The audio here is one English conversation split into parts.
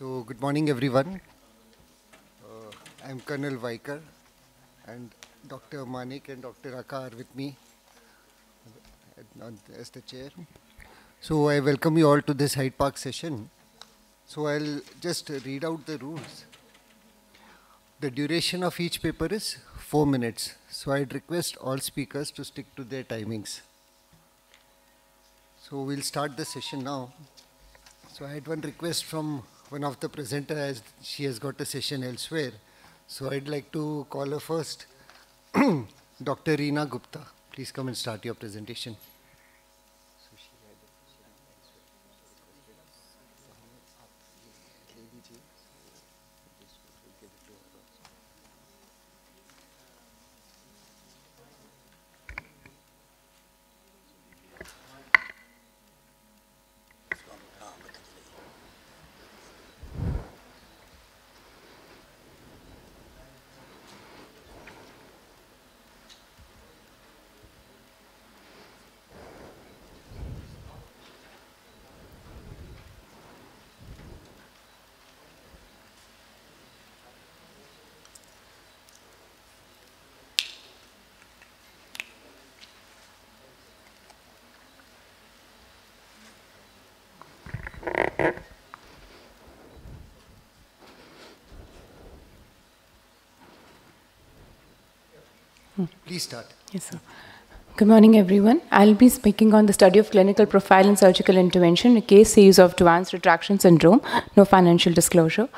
So, good morning, everyone. Uh, I'm Colonel Vaikar, and Dr. Manik and Dr. Aka are with me as the chair. So, I welcome you all to this Hyde Park session. So, I'll just read out the rules. The duration of each paper is four minutes. So, I'd request all speakers to stick to their timings. So, we'll start the session now. So, I had one request from one of the presenter as she has got a session elsewhere. So I'd like to call her first, Dr. Reena Gupta. Please come and start your presentation. Please start. Yes, sir. Good morning, everyone. I'll be speaking on the study of clinical profile and surgical intervention, a case series of Duane's retraction syndrome, no financial disclosure.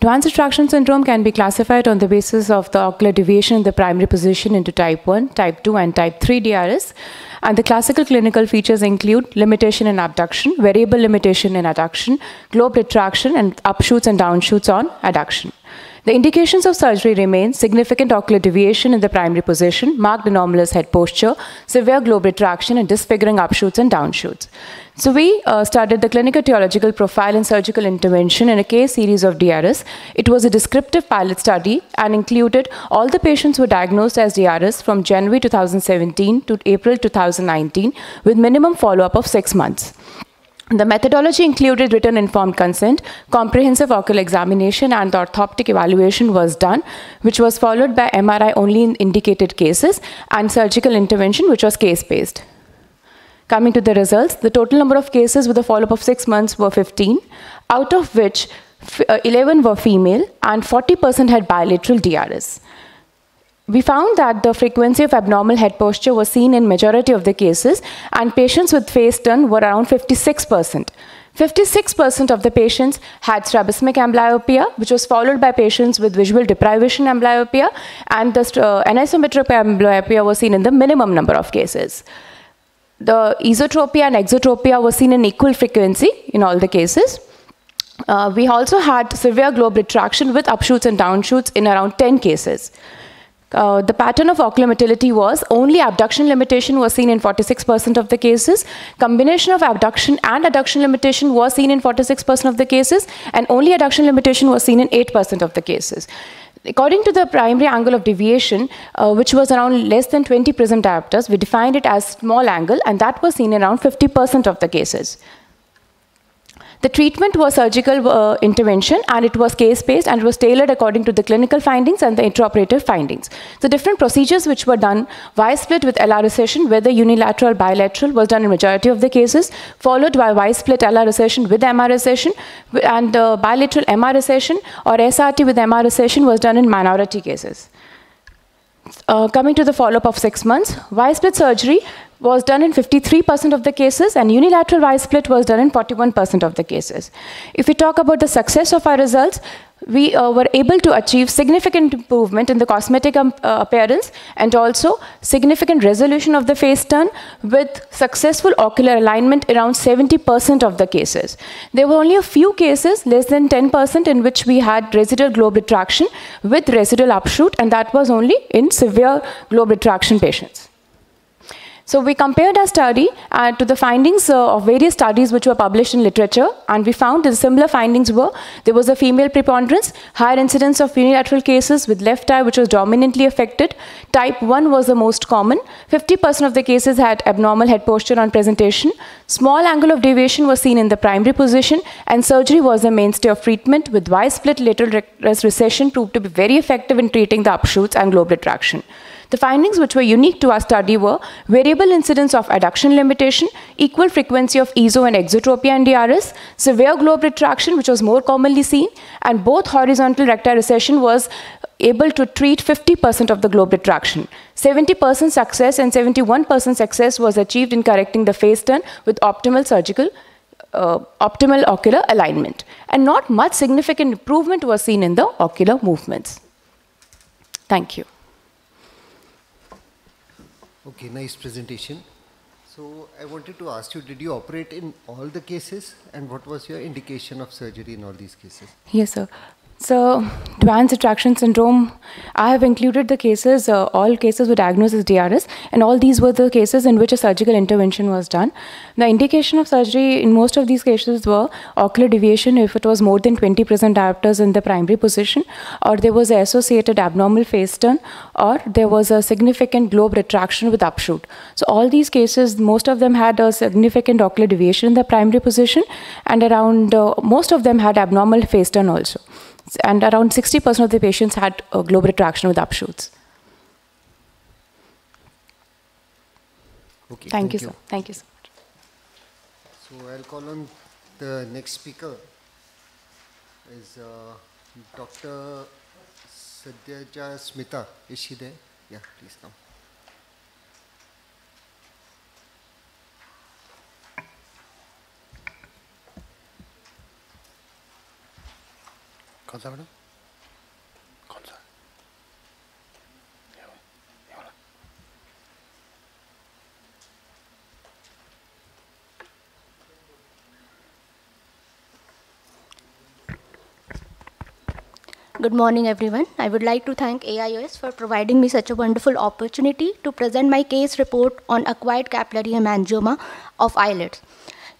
Duane's retraction syndrome can be classified on the basis of the ocular deviation in the primary position into type 1, type 2, and type 3 DRS. And the classical clinical features include limitation in abduction, variable limitation in adduction, globe retraction, and upshoots and downshoots on adduction. The indications of surgery remain significant ocular deviation in the primary position, marked anomalous head posture, severe globe retraction, and disfiguring upshoots and downshoots. So we uh, started the clinical teological profile and surgical intervention in a case series of DRS. It was a descriptive pilot study and included all the patients who were diagnosed as DRS from January 2017 to April 2019 with minimum follow-up of six months. The methodology included written informed consent, comprehensive ocular examination, and the orthoptic evaluation was done, which was followed by MRI only in indicated cases, and surgical intervention, which was case based. Coming to the results, the total number of cases with a follow up of six months were 15, out of which uh, 11 were female, and 40% had bilateral DRS. We found that the frequency of abnormal head posture was seen in majority of the cases and patients with face turn were around 56%. 56% of the patients had strabismic amblyopia, which was followed by patients with visual deprivation amblyopia, and the uh, anisometric amblyopia was seen in the minimum number of cases. The esotropia and exotropia was seen in equal frequency in all the cases. Uh, we also had severe globe retraction with upshoots and downshoots in around 10 cases. Uh, the pattern of ocular motility was only abduction limitation was seen in 46% of the cases. Combination of abduction and adduction limitation was seen in 46% of the cases, and only adduction limitation was seen in 8% of the cases. According to the primary angle of deviation, uh, which was around less than 20 prism diopters, we defined it as small angle, and that was seen in around 50% of the cases. The treatment was surgical uh, intervention and it was case-based and it was tailored according to the clinical findings and the intraoperative findings. The different procedures which were done, Y-split with LR recession, whether unilateral or bilateral, was done in majority of the cases, followed by Y-split LR recession with MR recession, and uh, bilateral MR recession or SRT with MR recession was done in minority cases. Uh, coming to the follow-up of six months, Y-split surgery was done in 53% of the cases and unilateral Y-split was done in 41% of the cases. If we talk about the success of our results, we uh, were able to achieve significant improvement in the cosmetic um, uh, appearance and also significant resolution of the face turn with successful ocular alignment around 70% of the cases. There were only a few cases, less than 10%, in which we had residual globe retraction with residual upshoot and that was only in severe globe retraction patients. So we compared our study uh, to the findings uh, of various studies which were published in literature, and we found that similar findings were there was a female preponderance, higher incidence of unilateral cases with left eye which was dominantly affected. Type 1 was the most common. 50% of the cases had abnormal head posture on presentation. Small angle of deviation was seen in the primary position, and surgery was the mainstay of treatment with Y-split lateral recession proved to be very effective in treating the upshoots and globe retraction. The findings which were unique to our study were variable incidence of adduction limitation, equal frequency of eso and exotropia in DRS, severe globe retraction, which was more commonly seen, and both horizontal recti recession was able to treat 50% of the globe retraction. 70% success and 71% success was achieved in correcting the face turn with optimal surgical uh, optimal ocular alignment. And not much significant improvement was seen in the ocular movements. Thank you. Okay, nice presentation. So I wanted to ask you, did you operate in all the cases and what was your indication of surgery in all these cases? Yes, sir. So, Duane's retraction syndrome, I have included the cases, uh, all cases were diagnosed as DRS, and all these were the cases in which a surgical intervention was done. The indication of surgery in most of these cases were ocular deviation if it was more than 20% diopters in the primary position, or there was an associated abnormal face turn, or there was a significant globe retraction with upshoot. So, all these cases, most of them had a significant ocular deviation in the primary position, and around uh, most of them had abnormal face turn also and around 60% of the patients had a globe retraction with upshoots. Okay, thank, thank you, you, sir. Thank you so much. So I'll call on the next speaker is uh, Dr. Sadhyaja Smita. Is she there? Yeah, please come. ¿Cosa. Good morning, everyone. I would like to thank AIOS for providing me such a wonderful opportunity to present my case report on acquired capillary hemangioma of eyelids.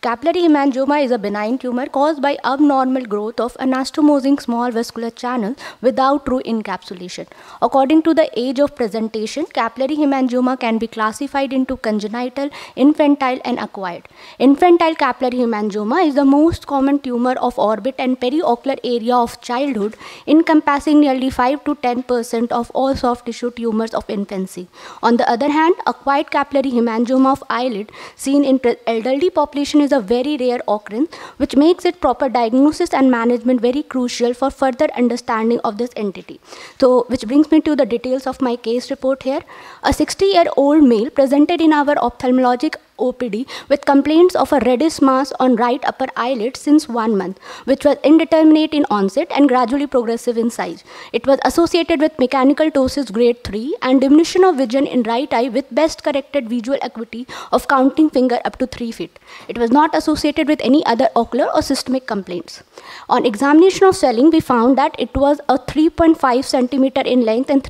Capillary hemangioma is a benign tumor caused by abnormal growth of anastomosing small vascular channel without true encapsulation. According to the age of presentation, capillary hemangioma can be classified into congenital, infantile, and acquired. Infantile capillary hemangioma is the most common tumor of orbit and periocular area of childhood, encompassing nearly 5 to 10% of all soft tissue tumors of infancy. On the other hand, acquired capillary hemangioma of eyelid seen in elderly population is is a very rare occurrence, which makes it proper diagnosis and management very crucial for further understanding of this entity. So, which brings me to the details of my case report here. A 60 year old male presented in our ophthalmologic OPD with complaints of a reddish mass on right upper eyelid since one month, which was indeterminate in onset and gradually progressive in size. It was associated with mechanical ptosis grade 3 and diminution of vision in right eye with best corrected visual acuity of counting finger up to 3 feet. It was not associated with any other ocular or systemic complaints. On examination of swelling, we found that it was a 3.5 centimeter in length and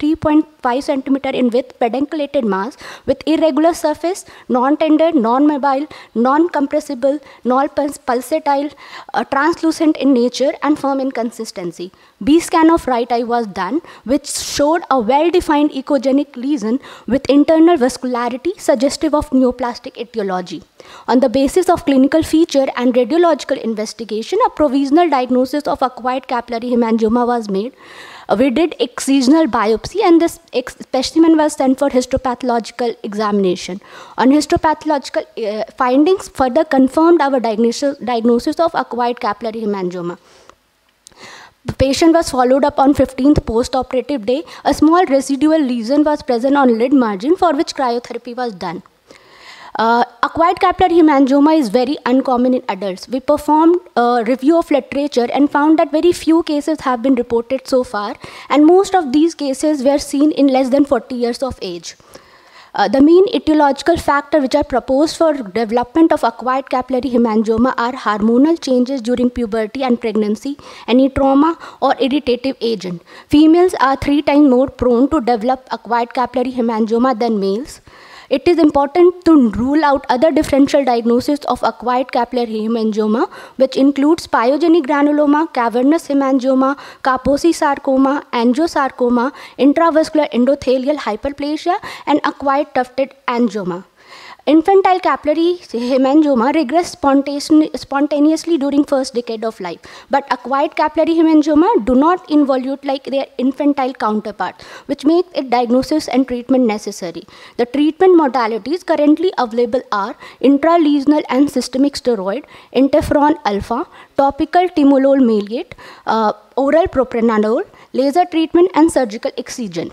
3.5 centimeter in width pedunculated mass with irregular surface, non-tender, non-mobile, non-compressible, non-pulsatile, uh, translucent in nature and firm in consistency. B scan of right eye was done, which showed a well-defined echogenic lesion with internal vascularity suggestive of neoplastic etiology. On the basis of clinical feature and radiological investigation, a provisional diagnosis of acquired capillary hemangioma was made. We did excisional biopsy and this specimen was sent for histopathological examination. On histopathological uh, findings further confirmed our diagnosis, diagnosis of acquired capillary hemangioma. The patient was followed up on 15th post-operative day. A small residual lesion was present on lid margin for which cryotherapy was done. Uh, acquired capillary hemangioma is very uncommon in adults. We performed a review of literature and found that very few cases have been reported so far, and most of these cases were seen in less than 40 years of age. Uh, the main etiological factor which are proposed for development of acquired capillary hemangioma are hormonal changes during puberty and pregnancy, any trauma or irritative agent. Females are three times more prone to develop acquired capillary hemangioma than males. It is important to rule out other differential diagnoses of acquired capillary hemangioma, which includes pyogenic granuloma, cavernous hemangioma, Kaposi sarcoma, angiosarcoma, intravascular endothelial hyperplasia, and acquired tufted angioma. Infantile capillary hemangioma regress spontaneously during first decade of life, but acquired capillary hemangioma do not involute like their infantile counterpart, which makes it diagnosis and treatment necessary. The treatment modalities currently available are intralesional and systemic steroid, interferon alpha, topical timolol maleate, uh, oral propranolol, laser treatment, and surgical excision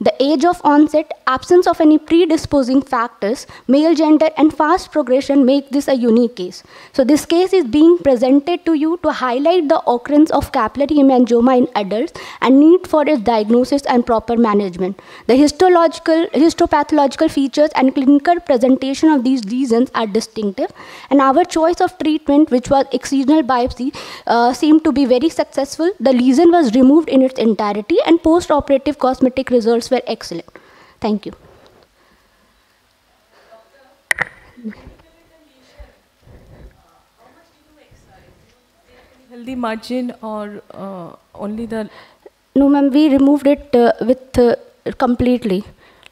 the age of onset, absence of any predisposing factors, male gender, and fast progression make this a unique case. So this case is being presented to you to highlight the occurrence of capillary hemangioma in adults and need for its diagnosis and proper management. The histological, histopathological features and clinical presentation of these lesions are distinctive, and our choice of treatment, which was excisional biopsy, uh, seemed to be very successful. The lesion was removed in its entirety, and post-operative cosmetic results results were excellent. Thank you. Healthy margin or uh, only the? No, ma'am. We removed it uh, with uh, completely.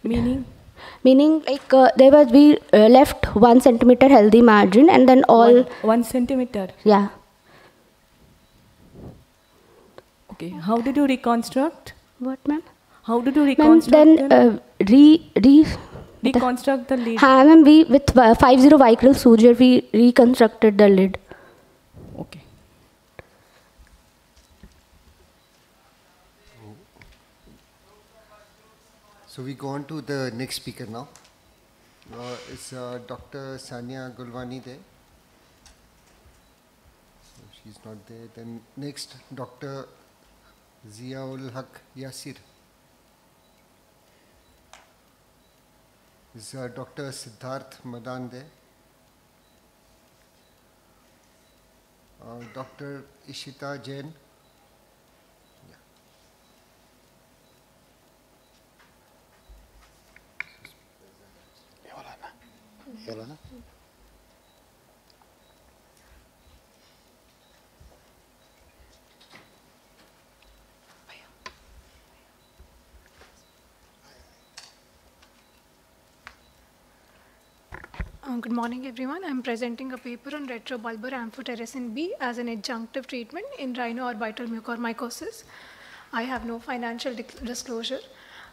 Meaning? Meaning, like uh, there was we uh, left one centimeter healthy margin, and then all one, one centimeter. Yeah. Okay. How did you reconstruct? What, ma'am? How did you reconstruct then uh, re, re reconstruct the, lid? Ha, ma'am, we with 50 vicryl suture, we reconstructed the lid. Okay. So we go on to the next speaker now. Uh, is uh, Dr. Sanya Gulwani there? She's not there. Then next, Dr. Ziaul Haq Yasir. Is uh, Dr. Siddharth Madande, uh, Dr. Ishita Jain, yeah. Uh, good morning, everyone. I'm presenting a paper on retrobulbar amphotericin B as an adjunctive treatment in rhinoorbital mucormycosis. I have no financial disclosure.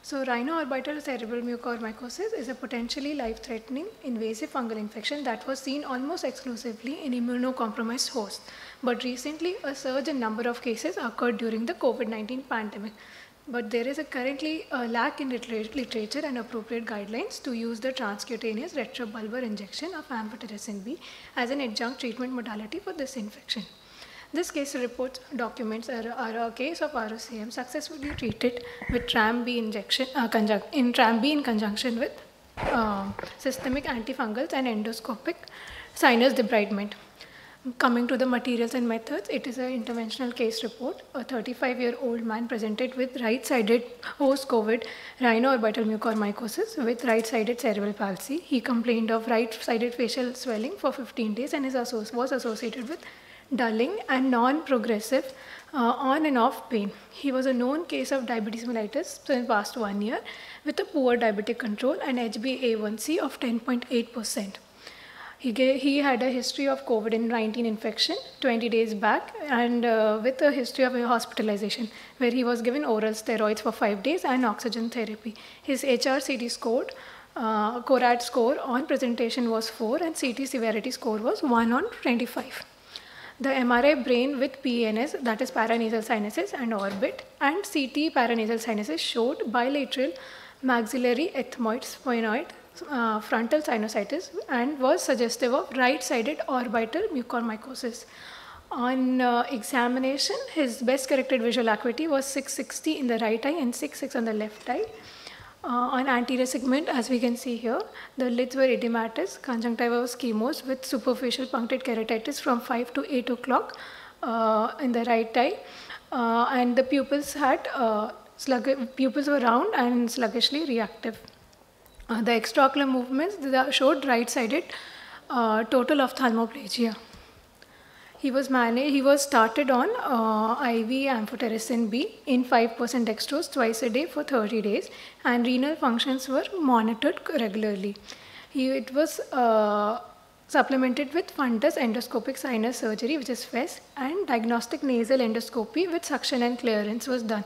So rhinoorbital cerebral mucormycosis is a potentially life-threatening invasive fungal infection that was seen almost exclusively in immunocompromised hosts. But recently, a surge in number of cases occurred during the COVID-19 pandemic. But there is a currently a lack in literature and appropriate guidelines to use the transcutaneous retrobulbar injection of amphotericin B as an adjunct treatment modality for this infection. This case report documents are, are a case of ROCM successfully treated with TRAM-B injection uh, in TRAM-B in conjunction with uh, systemic antifungals and endoscopic sinus debridement. Coming to the materials and methods, it is an interventional case report. A 35-year-old man presented with right-sided post-COVID rhinoorbital mucormycosis with right-sided cerebral palsy. He complained of right-sided facial swelling for 15 days and was associated with dulling and non-progressive uh, on and off pain. He was a known case of diabetes mellitus since past one year with a poor diabetic control and HbA1c of 10.8 percent. He, gave, he had a history of COVID-19 infection 20 days back and uh, with a history of a hospitalization where he was given oral steroids for five days and oxygen therapy. His HRCT score, uh, CORAD score on presentation was 4 and CT severity score was 1 on 25. The MRI brain with PNS, that is paranasal sinuses and orbit, and CT paranasal sinuses showed bilateral maxillary ethmoid sphenoid uh, frontal sinusitis and was suggestive of right-sided orbital mucormycosis. On uh, examination, his best corrected visual acuity was 660 in the right eye and 66 on the left eye. Uh, on anterior segment, as we can see here, the lids were edematous, conjunctiva was chemos with superficial punctate keratitis from 5 to 8 o'clock uh, in the right eye. Uh, and the pupils had, uh, pupils were round and sluggishly reactive. Uh, the extraocular movements showed right-sided uh, total ophthalmoplegia. He was managed, he was started on uh, IV amphotericin B in 5% dextrose twice a day for 30 days and renal functions were monitored regularly. He, it was uh, supplemented with functional endoscopic sinus surgery which is FES and diagnostic nasal endoscopy with suction and clearance was done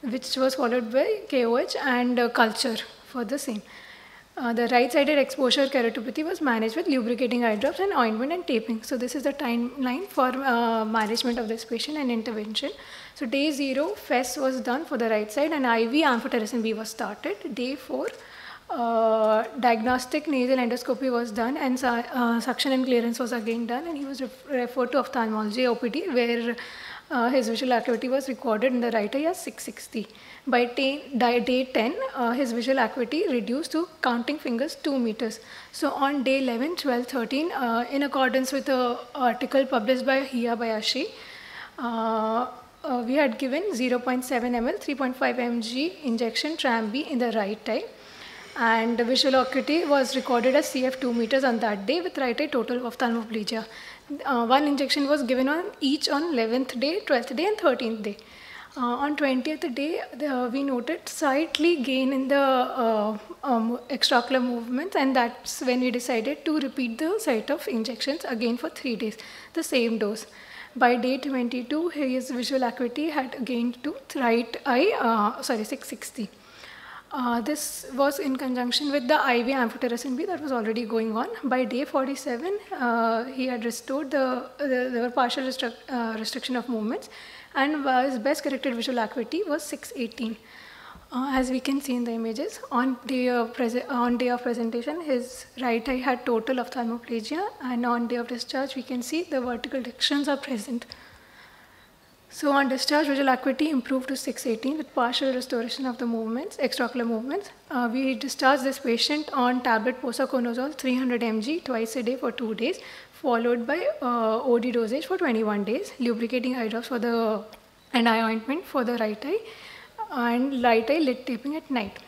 which was followed by KOH and uh, culture for the same. Uh, the right-sided exposure keratopathy was managed with lubricating eye drops and ointment and taping. So this is the timeline for uh, management of this patient and intervention. So day zero, FES was done for the right side and IV amphotericin B was started. Day four, uh, diagnostic nasal endoscopy was done and uh, suction and clearance was again done and he was ref referred to ophthalmology OPD where uh, his visual acuity was recorded in the right eye as 660. By day 10, uh, his visual acuity reduced to counting fingers 2 meters. So on day 11, 12, 13, uh, in accordance with an article published by Hirabayashi, uh, uh, we had given 0.7 ml, 3.5 mg injection TRAM-B in the right eye and the visual acuity was recorded as CF 2 meters on that day with right eye total ophthalmoplegia. Uh, one injection was given on each on 11th day, 12th day and 13th day. Uh, on 20th day, the, we noted slightly gain in the uh, um, extraocular movements and that's when we decided to repeat the site of injections again for three days, the same dose. By day 22, his visual acuity had gained to right eye, uh, sorry, 660. Uh, this was in conjunction with the IV amphotericin B that was already going on. By day 47, uh, he had restored the, the there were partial restric uh, restriction of movements and his best corrected visual acuity was 618. Uh, as we can see in the images, on day, of on day of presentation, his right eye had total ophthalmoplegia and on day of discharge, we can see the vertical ductions are present. So on discharge, visual acuity improved to 618 with partial restoration of the movements, extraocular movements. Uh, we discharged this patient on tablet posaconazole 300 mg twice a day for two days, followed by uh, OD dosage for 21 days, lubricating eye drops for the and eye ointment for the right eye, and right eye lid taping at night.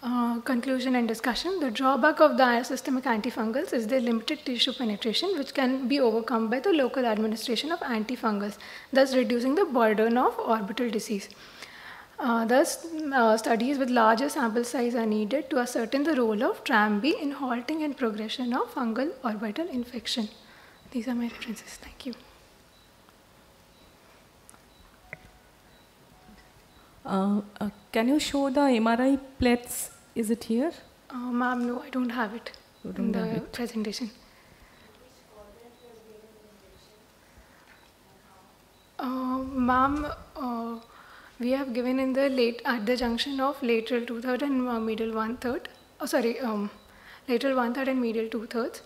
Uh, conclusion and discussion. The drawback of the systemic antifungals is their limited tissue penetration, which can be overcome by the local administration of antifungals, thus reducing the burden of orbital disease. Uh, thus, uh, studies with larger sample size are needed to ascertain the role of TRAM-B in halting and progression of fungal orbital infection. These are my references. Thank you. Uh, uh, can you show the MRI plates? Is it here? Uh, Ma'am, no, I don't have it You in the it. presentation. Uh, Ma'am, uh, we have given in the late at the junction of lateral two third and uh, medial one third. Oh, sorry, um, lateral one third and medial two thirds,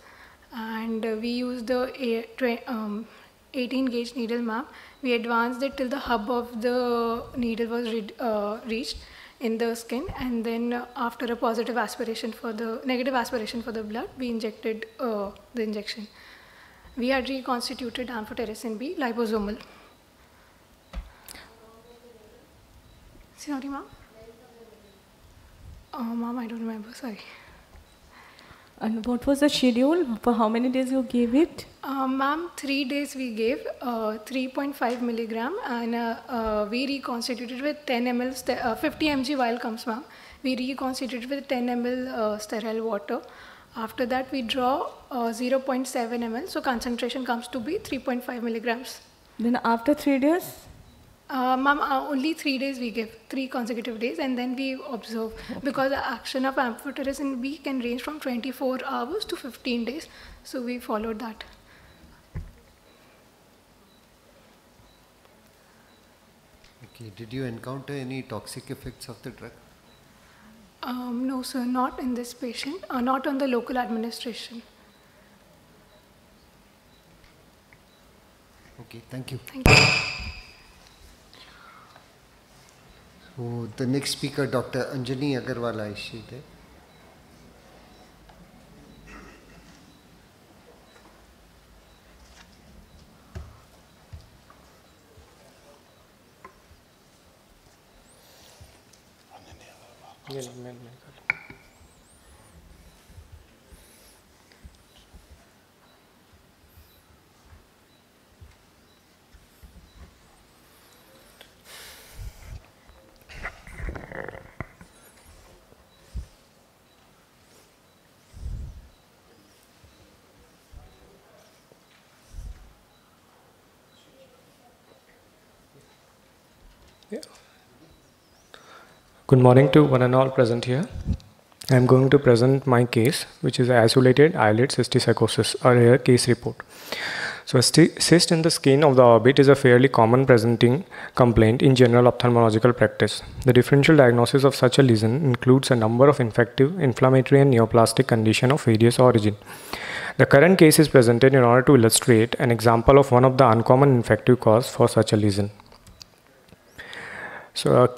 and uh, we use the a, um, 18 gauge needle map. We advanced it till the hub of the needle was re- uh, reached in the skin, and then uh, after a positive aspiration for the negative aspiration for the blood, we injected uh, the injection. We had reconstituted amphotericin B liposomal. Sorry, ma'am. Oh, ma'am, I don't remember. Sorry. And what was the schedule? For how many days you gave it? Uh, ma'am, three days we gave uh, 3.5 milligram and uh, uh, we reconstituted with 10 ml, uh, 50 mg vial comes ma'am. We reconstituted with 10 ml uh, sterile water. After that we draw uh, 0.7 ml, so concentration comes to be 3.5 milligrams. Then after three days? Uh, ma'am, uh, only three days we give, three consecutive days, and then we observe because the action of amphotericin B can range from 24 hours to 15 days. So we followed that. Okay, did you encounter any toxic effects of the drug? Um, no, sir, not in this patient, uh, not on the local administration. Okay, thank you. Thank you. वो the next speaker doctor Anjani Agarwal I she थे। Good morning to one and all present here. I am going to present my case, which is isolated eyelid cysticercosis, a rare case report. So, a cyst in the skin of the orbit is a fairly common presenting complaint in general ophthalmological practice. The differential diagnosis of such a lesion includes a number of infective, inflammatory, and neoplastic condition of various origin. The current case is presented in order to illustrate an example of one of the uncommon infective cause for such a lesion. So, uh,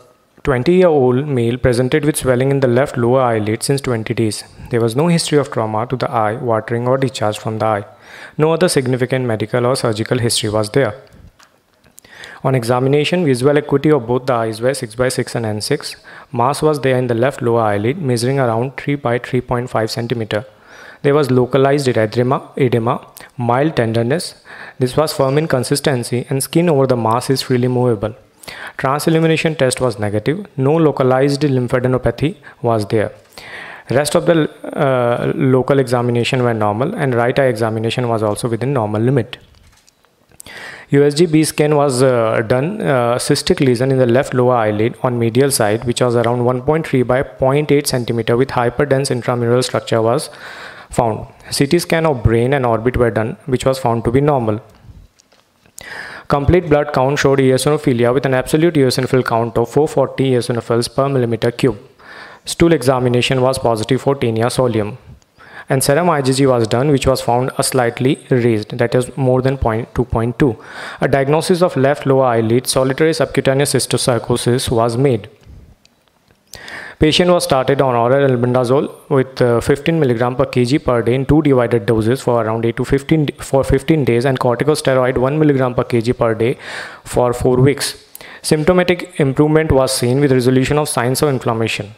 a 20 year old male presented with swelling in the left lower eyelid since 20 days. There was no history of trauma to the eye, watering, or discharge from the eye. No other significant medical or surgical history was there. On examination, visual acuity of both the eyes were 6 by 6 and N6. Mass was there in the left lower eyelid, measuring around 3 by 3.5 centimeter. There was localized erythema, edema, mild tenderness. This was firm in consistency, and skin over the mass is freely movable. Transillumination test was negative. No localized lymphadenopathy was there. Rest of the uh, local examination were normal and right eye examination was also within normal limit. USG B scan was uh, done uh, cystic lesion in the left lower eyelid on medial side which was around 1.3 by 0.8 centimeter with hyperdense intramural structure was found. CT scan of brain and orbit were done which was found to be normal. Complete blood count showed eosinophilia with an absolute eosinophil count of 440 eosinophils per millimeter cube. Stool examination was positive for Taenia solium. And serum IgG was done, which was found a slightly raised, that is more than 2.2. A diagnosis of left lower eyelid solitary subcutaneous cysticercosis was made. Patient was started on oral albendazole with uh, 15 mg per kg per day in two divided doses for around 8 to 15 for 15 days and corticosteroid 1 mg per kg per day for 4 weeks. Symptomatic improvement was seen with resolution of signs of inflammation.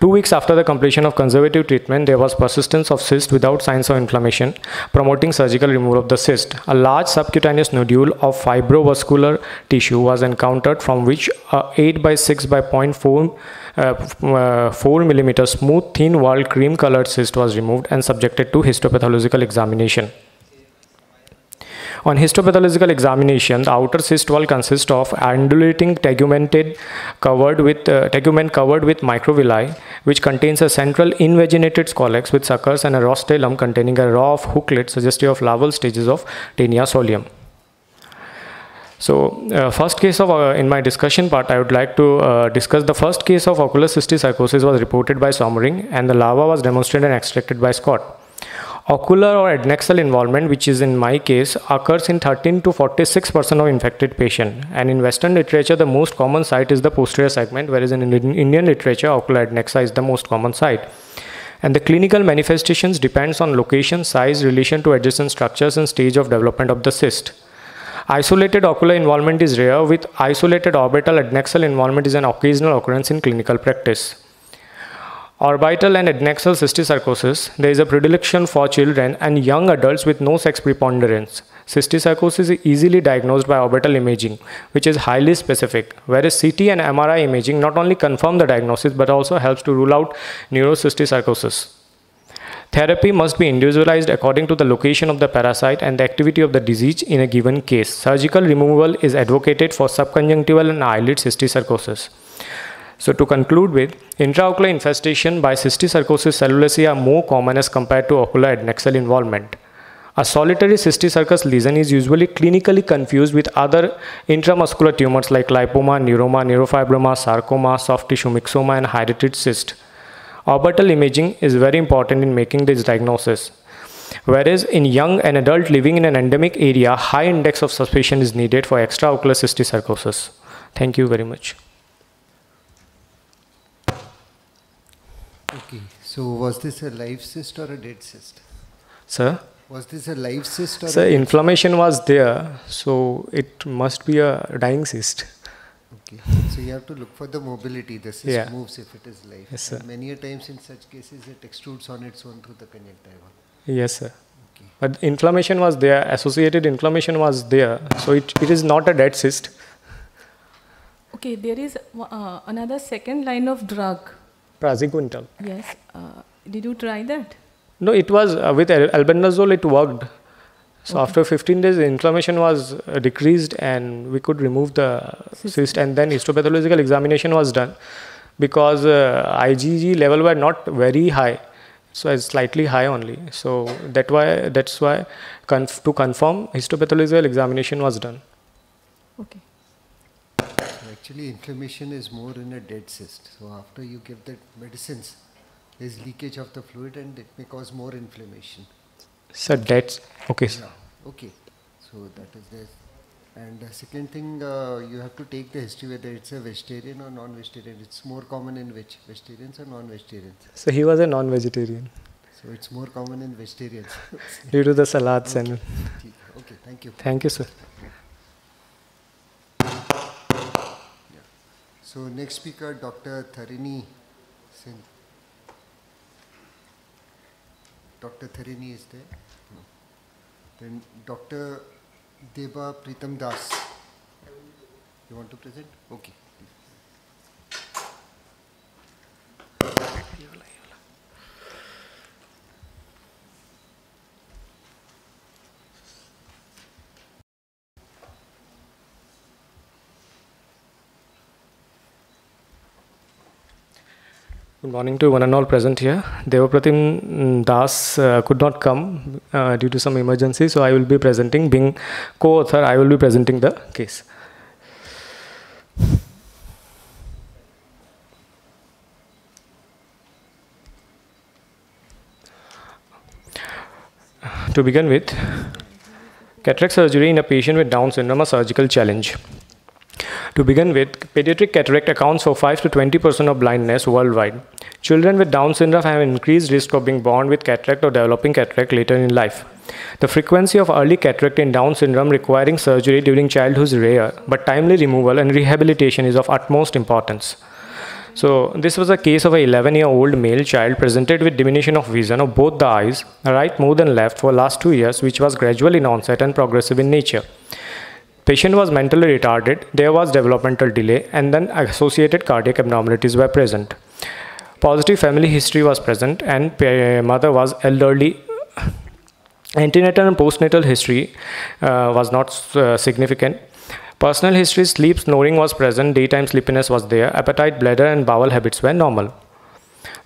Two weeks after the completion of conservative treatment, there was persistence of cyst without signs of inflammation, promoting surgical removal of the cyst. A large subcutaneous nodule of fibrovascular tissue was encountered from which a 8 by 6 by 0.4 uh, uh, 4 millimeter smooth thin walled cream colored cyst was removed and subjected to histopathological examination. On histopathological examination, the outer cyst wall consists of undulating tegumented covered with uh, tegument covered with microvilli, which contains a central invaginated scolex with suckers and a rostellum containing a row of hooklets suggestive of larval stages of Taenia solium. So, uh, first case of uh, in my discussion part, I would like to uh, discuss the first case of ocular cysticercosis was reported by Soemmerring and the larva was demonstrated and extracted by Scott. Ocular or adnexal involvement, which is in my case, occurs in 13 to 46% of infected patients. And in Western literature, the most common site is the posterior segment, whereas in Indian literature, ocular adnexa is the most common site. And the clinical manifestations depends on location, size, relation to adjacent structures, and stage of development of the cyst. Isolated ocular involvement is rare, with isolated orbital adnexal involvement is an occasional occurrence in clinical practice. Orbital and adnexal cysticercosis, there is a predilection for children and young adults with no sex preponderance. Cysticercosis is easily diagnosed by orbital imaging, which is highly specific, whereas CT and MRI imaging not only confirm the diagnosis but also helps to rule out neurocysticercosis. Therapy must be individualized according to the location of the parasite and the activity of the disease in a given case. Surgical removal is advocated for subconjunctival and eyelid cysticercosis. So to conclude with, intraocular infestation by cysticercosis cellulosa are more common as compared to ocular adnexal involvement. A solitary cysticercus lesion is usually clinically confused with other intramuscular tumors like lipoma, neuroma, neurofibroma, sarcoma, soft tissue myxoma, and hydatid cyst. Orbital imaging is very important in making this diagnosis. Whereas in young and adult living in an endemic area, high index of suspicion is needed for extraocular cysticercosis. Thank you very much. Okay, so was this a live cyst or a dead cyst? Sir? Was this a live cyst or? Sir, inflammation was there, so it must be a dying cyst. Okay, so you have to look for the mobility. The cyst yeah. moves if it is live. Yes, sir. And many a times in such cases, it extrudes on its own through the conjunctiva. Yes, sir. Okay. But inflammation was there, associated inflammation was there, so it, it is not a dead cyst. Okay, there is uh, another second line of drug praziquantel. Yes. Uh, did you try that? No, it was uh, with albendazole. It worked. So after 15 days, the inflammation was uh, decreased and we could remove the cyst. And then histopathological examination was done because uh, IgG level were not very high, so it's slightly high only. So that why that's why conf- to confirm histopathological examination was done. Okay. Actually, inflammation is more in a dead cyst. So after you give the medicines, there's leakage of the fluid and it may cause more inflammation. So that's okay. Sir. Yeah. Okay. So that is there. And the second thing, uh, you have to take the history whether it's a vegetarian or non-vegetarian. It's more common in which vegetarians or non-vegetarians. So he was a non-vegetarian So it's more common in vegetarians. due to the salads and. okay, thank you. Thank you, sir. So next speaker, Dr. Tharini. Dr. Tharini is there. Then Dr. Deba Pritam Das. You want to present? Okay. Good morning to one and all present here. Devapratim mm, Das uh, could not come uh, due to some emergency, so I will be presenting. Being co-author, I will be presenting the case. To begin with, cataract surgery in a patient with Down syndrome, a surgical challenge. To begin with, pediatric cataract accounts for 5 to 20% of blindness worldwide. Children with Down syndrome have increased risk of being born with cataract or developing cataract later in life. The frequency of early cataract in Down syndrome requiring surgery during childhood is rare, but timely removal and rehabilitation is of utmost importance. So this was a case of a 11-year-old male child presented with diminution of vision of both the eyes, right more than left, for last two years, which was gradual in onset and progressive in nature. Patient was mentally retarded, there was developmental delay, and then associated cardiac abnormalities were present. Positive family history was present, and mother was elderly. Antenatal and postnatal history uh, was not uh, significant. Personal history, sleep, snoring was present, daytime sleepiness was there, appetite, bladder, and bowel habits were normal.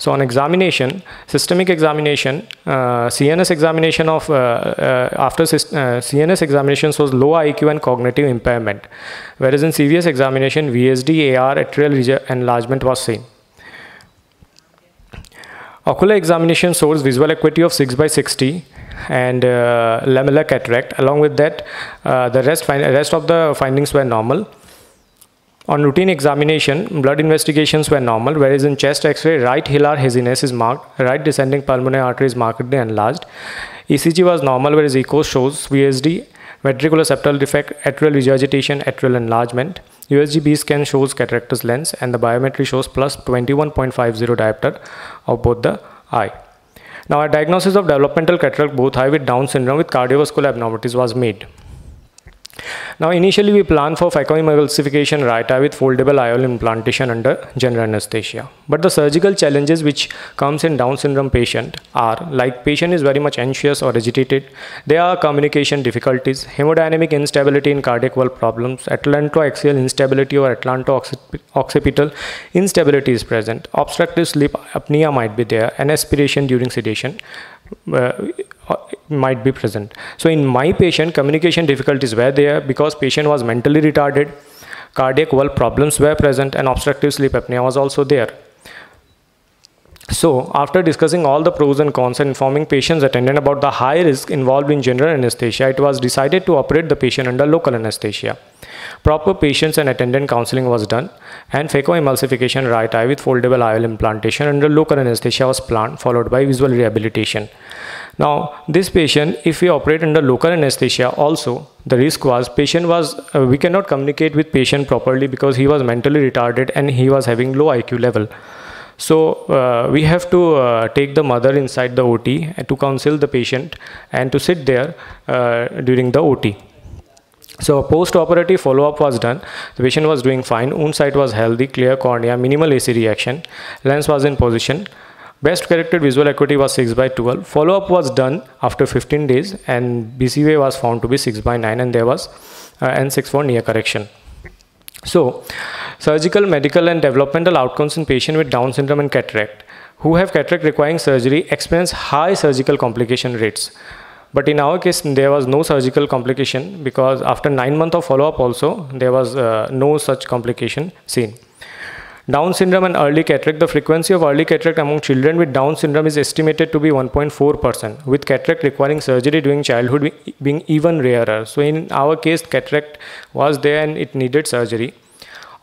So on examination, systemic examination, uh, CNS examination of uh, uh, after syst- uh, CNS examination shows low IQ and cognitive impairment, whereas in CVS examination, VSD, AR, atrial enlargement was seen. Ocular examination shows visual acuity of 6 by 60 and uh, lamellar cataract. Along with that, uh, the rest, rest of the findings were normal. On routine examination, blood investigations were normal, whereas in chest X-ray, right hilar haziness is marked, right descending pulmonary artery is markedly enlarged. ECG was normal, whereas echo shows VSD, ventricular septal defect, atrial regurgitation, atrial enlargement. USG B scan shows cataractous lens, and the biometry shows plus 21.50 diopter of both the eye. Now, a diagnosis of developmental cataract both eye with Down syndrome with cardiovascular abnormalities was made. Now, initially we plan for phacoemulsification right with foldable IOL implantation under general anesthesia. But the surgical challenges which comes in Down syndrome patient are like patient is very much anxious or agitated. There are communication difficulties, hemodynamic instability in cardiac valve problems, atlantoaxial instability or atlanto-occipital instability is present. Obstructive sleep apnea might be there and aspiration during sedation uh, Uh, might be present. So in my patient, communication difficulties were there because patient was mentally retarded, cardiac valve problems were present, and obstructive sleep apnea was also there. So, after discussing all the pros and cons and informing patients attendant about the high risk involved in general anesthesia, it was decided to operate the patient under local anesthesia. Proper patients and attendant counseling was done, and phacoemulsification right eye with foldable IOL implantation under local anesthesia was planned, followed by visual rehabilitation. Now, this patient, if we operate under local anesthesia, also the risk was patient was uh, we cannot communicate with patient properly because he was mentally retarded and he was having low IQ level. So uh, we have to uh, take the mother inside the OT to counsel the patient and to sit there uh, during the OT. So post-operative follow-up was done. The patient was doing fine. Wound site was healthy, clear cornea, minimal AC reaction. Lens was in position. Best corrected visual acuity was 6 by 12. Follow up was done after 15 days, and BCVA was found to be 6 by 9, and there was uh, N6 for near correction. So, surgical, medical, and developmental outcomes in patients with Down syndrome and cataract who have cataract requiring surgery experience high surgical complication rates. But in our case, there was no surgical complication because after nine months of follow-up also, there was uh, no such complication seen. Down syndrome and early cataract, the frequency of early cataract among children with Down syndrome is estimated to be 1.4%, with cataract requiring surgery during childhood being even rarer. So in our case, cataract was there and it needed surgery.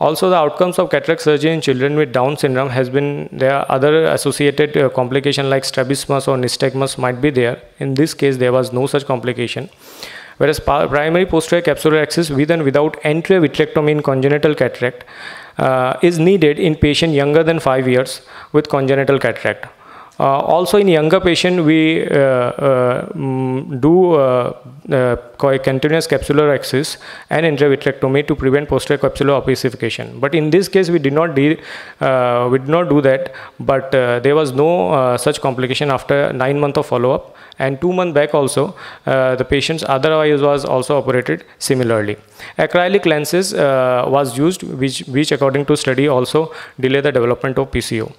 Also, the outcomes of cataract surgery in children with Down syndrome has been there other associated uh, complication like strabismus or nystagmus might be there. In this case, there was no such complication. Whereas primary posterior capsulorhexis with and without anterior vitrectomy in congenital cataract uh, is needed in patient younger than 5 years with congenital cataract. Uh, also in younger patient, we uh, uh, mm, do continuous capsulorhexis and anterior vitrectomy to prevent posterior capsular opacification. But in this case, we did not, we did not do that, but there was no such complication after 9 months of follow-up and 2 months back also, the patient's otherwise was also operated similarly. Acrylic lenses was used, which, which according to study also delay the development of PCO.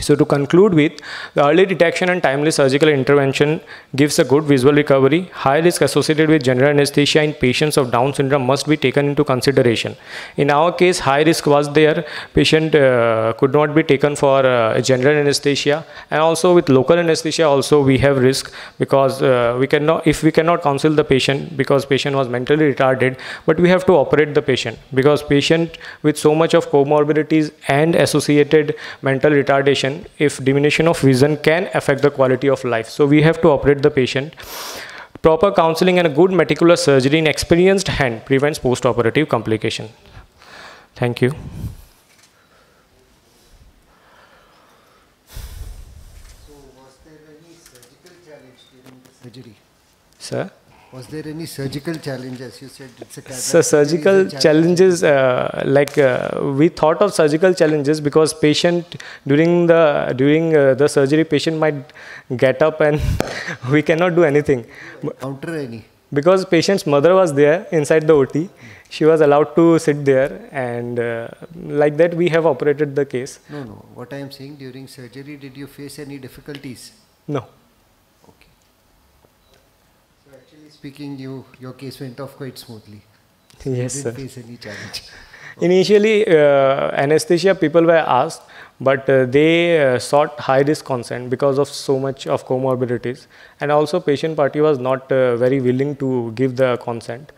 So to conclude with, the early detection and timely surgical intervention gives a good visual recovery. High risk associated with general anesthesia in patients of Down syndrome must be taken into consideration. In our case, high risk was there. Patient uh, could not be taken for uh, general anesthesia. And also with local anesthesia also we have risk because uh, we cannot, if we cannot counsel the patient because patient was mentally retarded, but we have to operate the patient because patient with so much of comorbidities and associated mental retardation if diminution of vision can affect the quality of life. So we have to operate the patient. Proper counseling and a good meticulous surgery in experienced hand prevents post-operative complication. Thank you. So was there any surgical challenge during the surgery? Sir? Was there any surgical challenges? you said it's a So surgical challenges uh, like uh, we thought of surgical challenges because patient during the during uh, the surgery patient might get up and we cannot do anything. Counter any? Because patient's mother was there inside the OT. She was allowed to sit there and uh, like that we have operated the case. No, no. What I am saying during surgery did you face any difficulties? No. Speaking, you your case went off quite smoothly. So yes, you sir. face any challenge. Initially, uh, anesthesia people were asked, but uh, they uh, sought high risk consent because of so much of comorbidities, and also patient party was not uh, very willing to give the consent.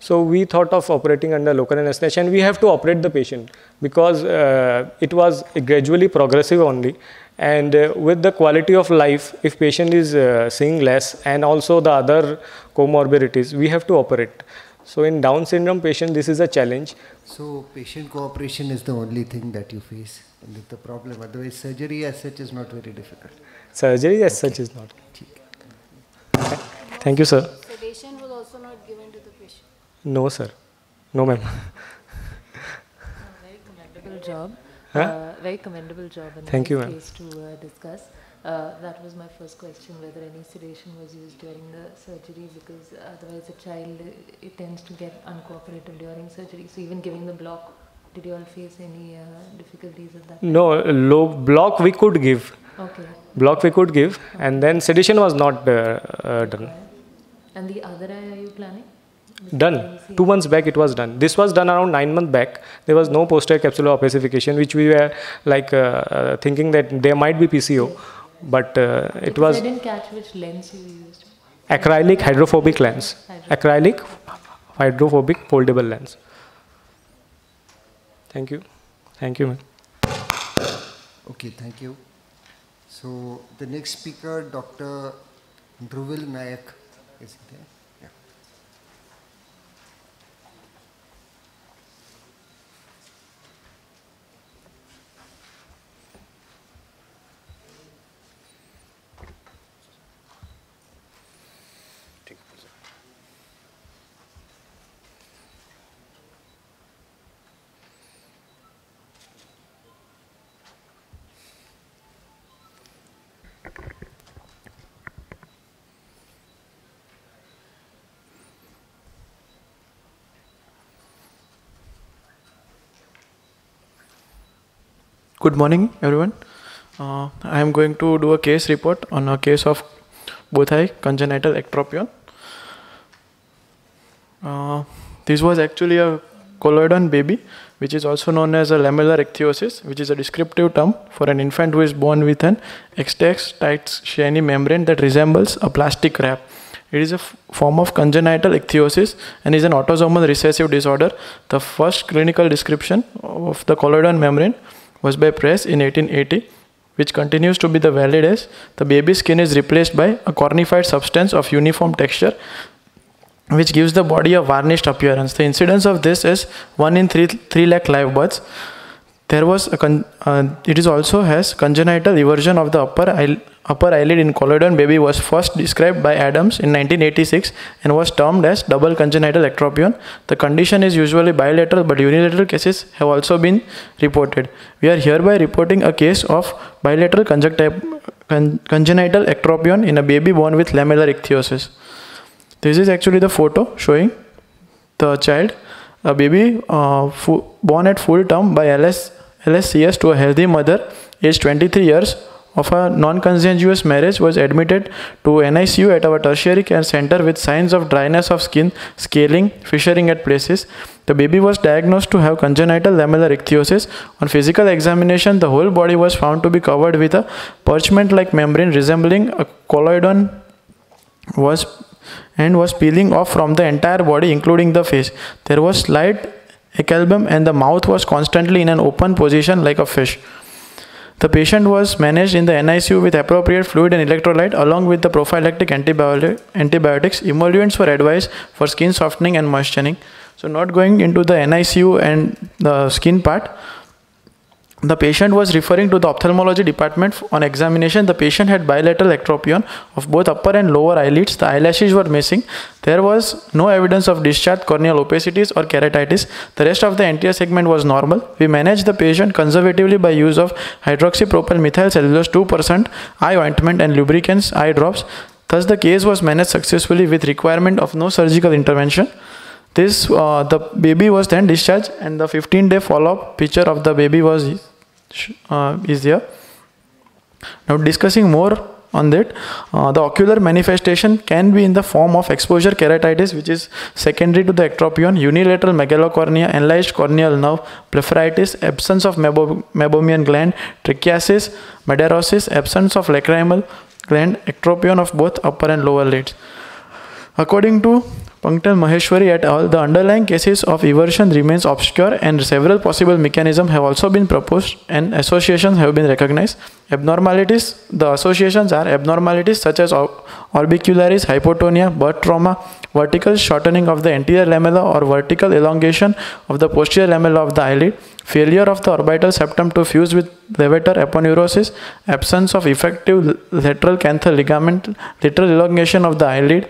So we thought of operating under local anesthesia, and we have to operate the patient because uh, it was gradually progressive only, and uh, with the quality of life if patient is uh, seeing less and also the other comorbidities we have to operate. So in down syndrome patient this is a challenge. So patient cooperation is the only thing that you face. And the problem otherwise surgery as such is not very difficult. Surgery as okay. such is not. Thank you. Sir. Sedation was also not given to the patient? No sir. No ma'am. Very commendable job. Huh? Uh, very commendable job in Thank you, case to uh, discuss. Uh, that was my first question, whether any sedation was used during the surgery, because otherwise the child, it tends to get uncooperative during surgery. So even giving the block, did you all face any uh, difficulties at that time? No, low block we could give. Okay. Block we could give, okay. and then sedation was not uh, uh, done. And the other eye are you planning? Done. Two months back it was done. This was done around nine months back. There was no posterior capsular opacification, which we were like uh, uh, thinking that there might be PCO, but uh, it was. I didn't catch which lens you used. Acrylic hydrophobic lens. Acrylic hydrophobic foldable lens. Thank you. Thank you, man. Okay, thank you. So the next speaker, Dr. Dhruvil Nayak, is there. Good morning, everyone. Uh, I am going to do a case report on a case of both eye congenital ectropion. Uh, this was actually a collodion baby, which is also known as a lamellar ichthyosis, which is a descriptive term for an infant who is born with an extensed, tight, shiny membrane that resembles a plastic wrap. It is a form of congenital ichthyosis and is an autosomal recessive disorder. The first clinical description of the collodion membrane was by Press in 1880, which continues to be the valid as the baby skin is replaced by a cornified substance of uniform texture which gives the body a varnished appearance. The incidence of this is 1 in 3, 3 lakh live births. There was a con- uh, it is also has congenital eversion of the upper upper eyelid in collodion baby was first described by Adams in 1986 and was termed as double congenital ectropion. The condition is usually bilateral but unilateral cases have also been reported. We are hereby reporting a case of bilateral con- congenital ectropion in a baby born with lamellar ichthyosis. This is actually the photo showing the child, a baby uh, born at full term by LS, LSCS to a healthy mother, aged 23 years, of a non-consanguineous marriage was admitted to NICU at our tertiary care center with signs of dryness of skin, scaling, fissuring at places. The baby was diagnosed to have congenital lamellar ichthyosis. On physical examination, the whole body was found to be covered with a parchment-like membrane resembling a collodion was and was peeling off from the entire body including the face. There was slight eclabium and the mouth was constantly in an open position like a fish. The patient was managed in the NICU with appropriate fluid and electrolyte along with the prophylactic antibiotics. Emollients were advised for skin softening and moistening. So not going into the NICU and the skin part, the patient was referring to the ophthalmology department on examination. The patient had bilateral ectropion of both upper and lower eyelids. The eyelashes were missing. There was no evidence of discharge, corneal opacities, or keratitis. The rest of the anterior segment was normal. We managed the patient conservatively by use of hydroxypropyl methyl cellulose 2% eye ointment and lubricants eye drops. Thus, the case was managed successfully with requirement of no surgical intervention. This uh, the baby was then discharged, and the 15-day follow-up picture of the baby was uh, is here. Now discussing more on that, uh, the ocular manifestation can be in the form of exposure keratitis, which is secondary to the ectropion, unilateral megalocornea, enlarged corneal nerve, blepharitis, absence of meibomian gland, trichiasis, madarosis, absence of lacrimal gland, ectropion of both upper and lower lids. According to Pankaj Maheshwari et al., the underlying cases of eversion remains obscure and several possible mechanisms have also been proposed and associations have been recognized. Abnormalities, the associations are abnormalities such as orbicularis, hypotonia, birth trauma, vertical shortening of the anterior lamella or vertical elongation of the posterior lamella of the eyelid, failure of the orbital septum to fuse with levator aponeurosis, absence of effective lateral canthal ligament, lateral elongation of the eyelid,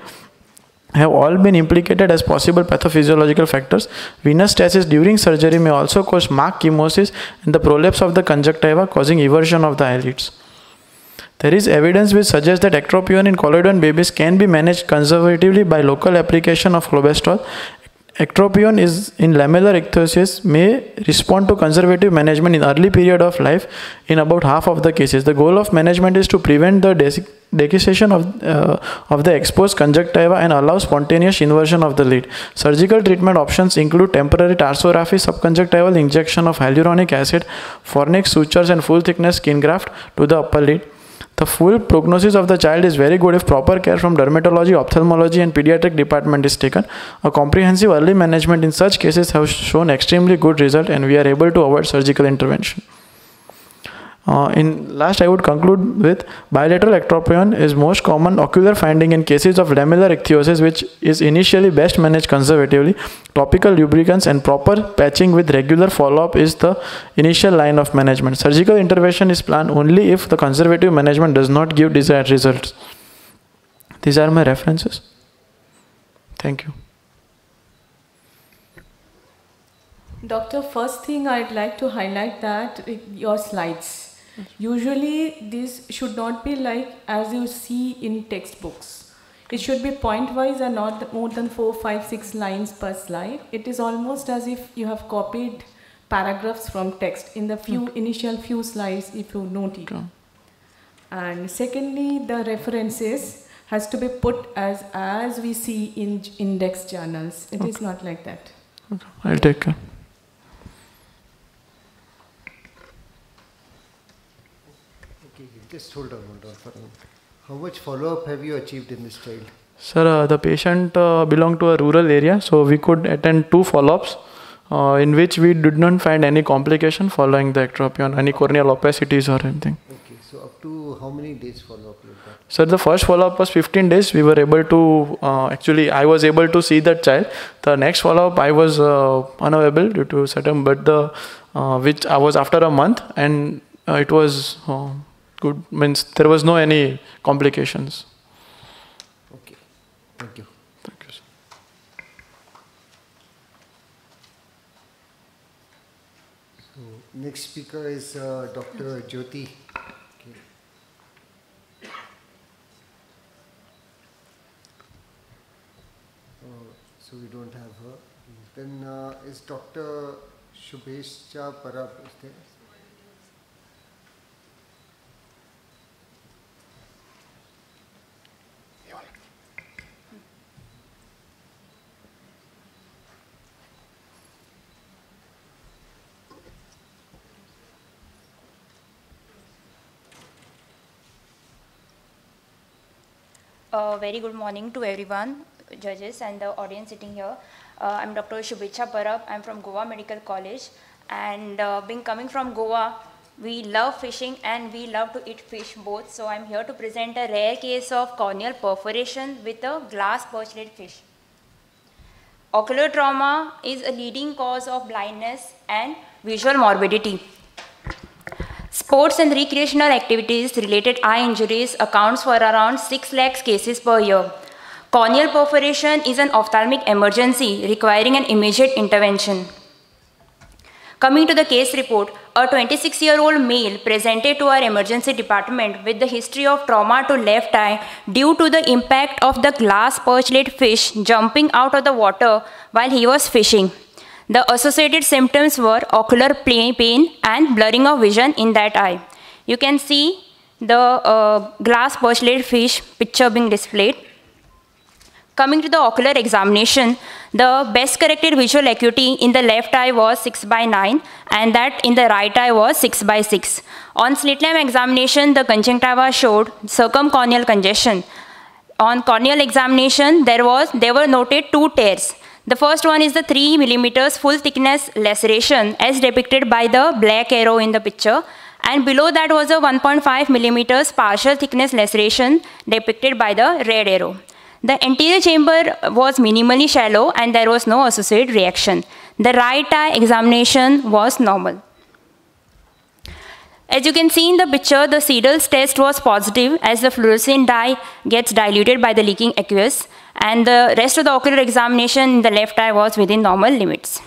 have all been implicated as possible pathophysiological factors. Venous stasis during surgery may also cause marked chemosis and the prolapse of the conjunctiva causing eversion of the eyelids. There is evidence which suggests that ectropion in collodion babies can be managed conservatively by local application of clobestrol Ectropion is in lamellar ichthyosis may respond to conservative management in early period of life in about half of the cases. The goal of management is to prevent the desiccation of, uh, of the exposed conjunctiva and allow spontaneous inversion of the lid. Surgical treatment options include temporary tarsorrhaphy, subconjunctival injection of hyaluronic acid, fornix sutures and full thickness skin graft to the upper lid. The full prognosis of the child is very good if proper care from dermatology, ophthalmology, and pediatric department is taken. A comprehensive early management in such cases have shown extremely good result, and we are able to avoid surgical intervention. Uh, in last, I would conclude with bilateral ectropion is most common ocular finding in cases of lamellar ichthyosis, which is initially best managed conservatively. Topical lubricants and proper patching with regular follow-up is the initial line of management. Surgical intervention is planned only if the conservative management does not give desired results. These are my references. Thank you. Doctor, first thing I'd like to highlight that your slides Usually, this should not be like as you see in textbooks. It should be point-wise and not more than four, five, six lines per slide. It is almost as if you have copied paragraphs from text in the few Okay. initial few slides if you note it. And secondly, the references has to be put as as we see in index journals. It is not like that. I'll take care. Okay, just hold on, hold on for a moment. How much follow-up have you achieved in this child? Sir, uh, the patient uh, belonged to a rural area, so we could attend two follow-ups uh, in which we did not find any complication following the ectropy on any corneal opacities or anything. Okay, so up to how many days follow-up? Sir, the first follow-up was 15 days. We were able to, uh, actually, I was able to see that child. The next follow-up, I was uh, unavailable due to certain, but the, uh, which I was after a month and uh, it was uh, good, means there was no any complications. Okay, thank you. Thank you, sir. So next speaker is uh, Dr. Jyoti. Okay. Uh, so we don't have her. Then uh, is Dr. Shubhesha Parab is there? Uh, very good morning to everyone, judges and the audience sitting here. Uh, I'm Dr. Shubhecha Parab. I'm from Goa Medical College. And uh, being coming from Goa, we love fishing and we love to eat fish both. So I'm here to present a rare case of corneal perforation with a glass perchlet fish. Ocular trauma is a leading cause of blindness and visual morbidity. Sports and recreational activities related eye injuries accounts for around 6 lakhs cases per year. Corneal perforation is an ophthalmic emergency requiring an immediate intervention. Coming to the case report, a 26-year-old male presented to our emergency department with the history of trauma to left eye due to the impact of the glass perchlet fish jumping out of the water while he was fishing. The associated symptoms were ocular pain and blurring of vision in that eye. You can see the uh, glass perchlet fish picture being displayed. Coming to the ocular examination, the best corrected visual acuity in the left eye was 6 by 9 and that in the right eye was 6 by 6. On slit lamp examination, the conjunctiva showed circumcorneal congestion. On corneal examination, there was there were noted two tears. The first one is the 3 millimeters full thickness laceration as depicted by the black arrow in the picture and below that was a 1.5 millimeters partial thickness laceration depicted by the red arrow. The anterior chamber was minimally shallow and there was no associated reaction. The right eye examination was normal. As you can see in the picture, the Seidels test was positive as the fluorescein dye gets diluted by the leaking aqueous and the rest of the ocular examination in the left eye was within normal limits.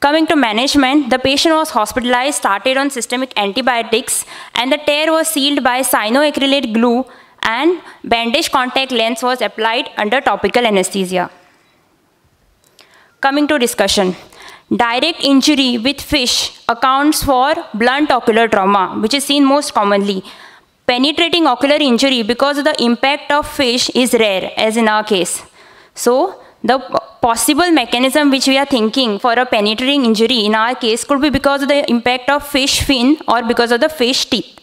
Coming to management, the patient was hospitalized, started on systemic antibiotics, and the tear was sealed by cyanoacrylate glue and bandage contact lens was applied under topical anesthesia. Coming to discussion. Direct injury with fish accounts for blunt ocular trauma, which is seen most commonly. Penetrating ocular injury because of the impact of fish is rare, as in our case. So, the possible mechanism which we are thinking for a penetrating injury in our case could be because of the impact of fish fin or because of the fish teeth.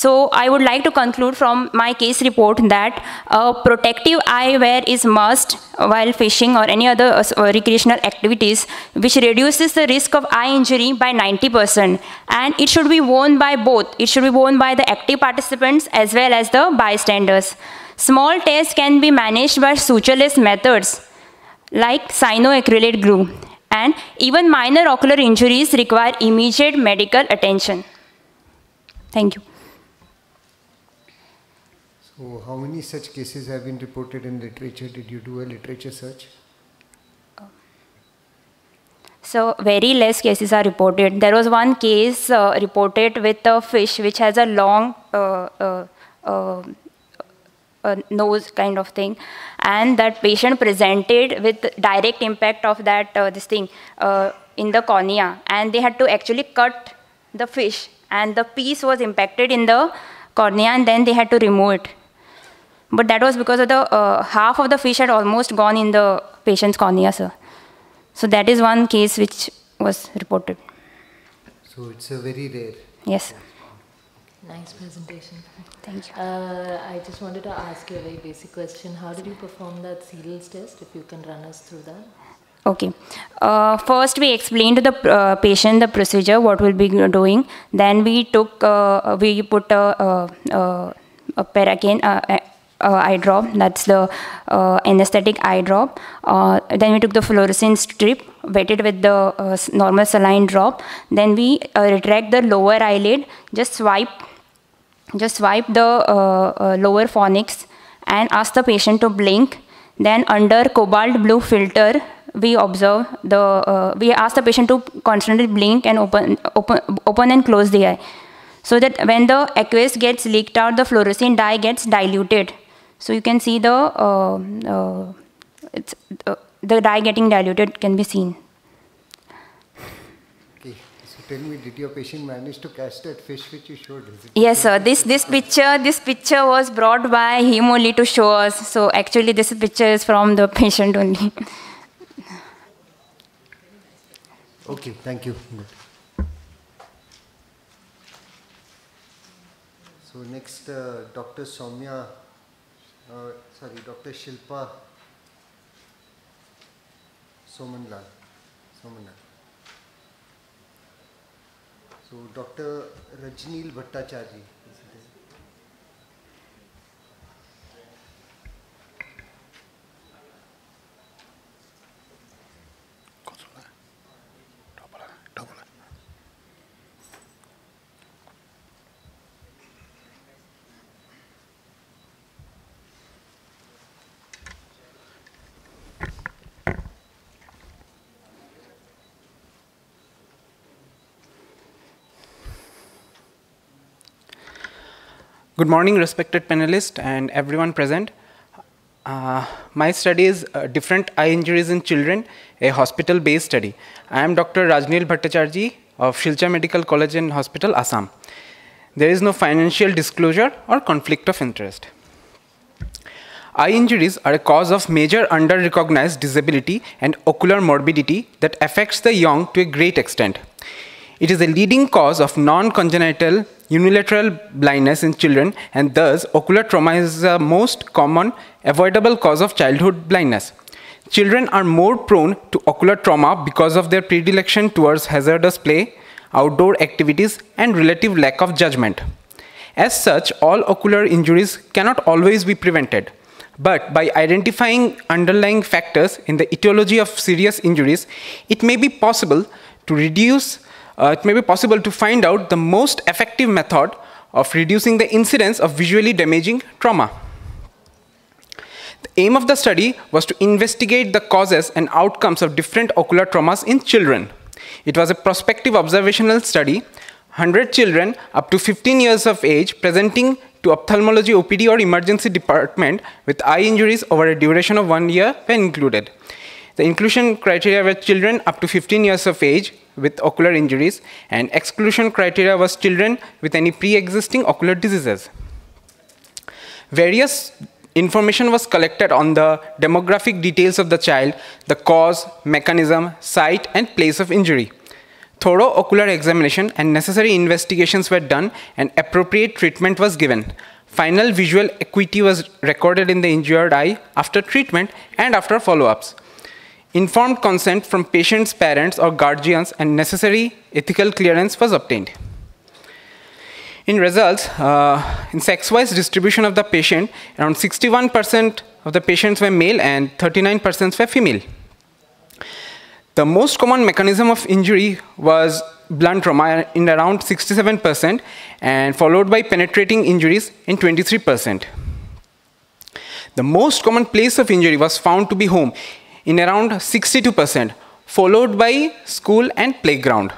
So I would like to conclude from my case report that a protective eyewear is must while fishing or any other uh, uh, recreational activities which reduces the risk of eye injury by 90% and it should be worn by both. It should be worn by the active participants as well as the bystanders. Small tears can be managed by sutureless methods like cyanoacrylate glue and even minor ocular injuries require immediate medical attention. Thank you. So how many such cases have been reported in literature? Did you do a literature search? So very less cases are reported. There was one case uh, reported with a fish which has a long uh, uh, uh, uh, nose kind of thing and that patient presented with direct impact of that uh, this thing in the cornea and they had to actually cut the fish and the piece was impacted in the cornea and then they had to remove it but that was because of the uh, half of the fish had almost gone in the patient's cornea sir so that is one case which was reported so it's a very rare yes Nice presentation. Thank you. Uh, I just wanted to ask you a very basic question. How did you perform that Seidel's test? If you can run us through that. Okay. Uh, first, we explained to the uh, patient the procedure, what we'll be doing. Then we took, uh, we put a, a, a, a Paracaine uh, eye drop. That's the uh, anesthetic eye drop. then we took the fluorescein strip, wetted with the normal saline drop. Then we retract the lower eyelid, just swipe just swipe the uh, uh, lower fornix and ask the patient to blink. Then under cobalt blue filter, we observe the, uh, we ask the patient to constantly blink and open, open, open and close the eye. So that when the aqueous gets leaked out, the fluorescein dye gets diluted. So you can see the, uh, uh, it's, uh, the dye getting diluted can be seen. So, tell me, did your patient manage to catch that fish which you showed? Yes, sir. This this picture this picture was brought by him only to show us. So actually, this picture is from the patient only. okay, thank you. So next, uh, Dr. Soumya, sorry doctor Shilpa Somanlal Somanlal. So doctor Rajneel Bhattacharya. Good morning, respected panelists and everyone present. Uh, my study is uh, different eye injuries in children, a hospital-based study. I am Dr. Rajneel Bhattacharjee of Silchar Medical College and Hospital, Assam. There is no financial disclosure or conflict of interest. Eye injuries are a cause of major under-recognized disability and ocular morbidity that affects the young to a great extent. It is a leading cause of non-congenital unilateral blindness in children and thus ocular trauma is the most common avoidable cause of childhood blindness. Children are more prone to ocular trauma because of their predilection towards hazardous play, outdoor activities, and relative lack of judgment. As such, all ocular injuries cannot always be prevented. But by identifying underlying factors in the etiology of serious injuries, it may be possible to reduce uh, it may be possible to find out the most effective method of reducing the incidence of visually damaging trauma. The aim of the study was to investigate the causes and outcomes of different ocular traumas in children. It was a prospective observational study. 100 children up to 15 years of age presenting to ophthalmology OPD or emergency department with eye injuries over a duration of one year were included. The inclusion criteria were children up to 15 years of age with ocular injuries, and exclusion criteria was children with any pre-existing ocular diseases. Various information was collected on the demographic details of the child, the cause, mechanism, site, and place of injury. Thorough ocular examination and necessary investigations were done and appropriate treatment was given. Final visual acuity was recorded in the injured eye after treatment and after follow-ups informed consent from patient's parents or guardians and necessary ethical clearance was obtained. In results, uh, in sex-wise distribution of the patient, around 61% of the patients were male and 39% were female. The most common mechanism of injury was blunt trauma in around 67% and followed by penetrating injuries in 23%. The most common place of injury was found to be home in around 62%, followed by school and playground.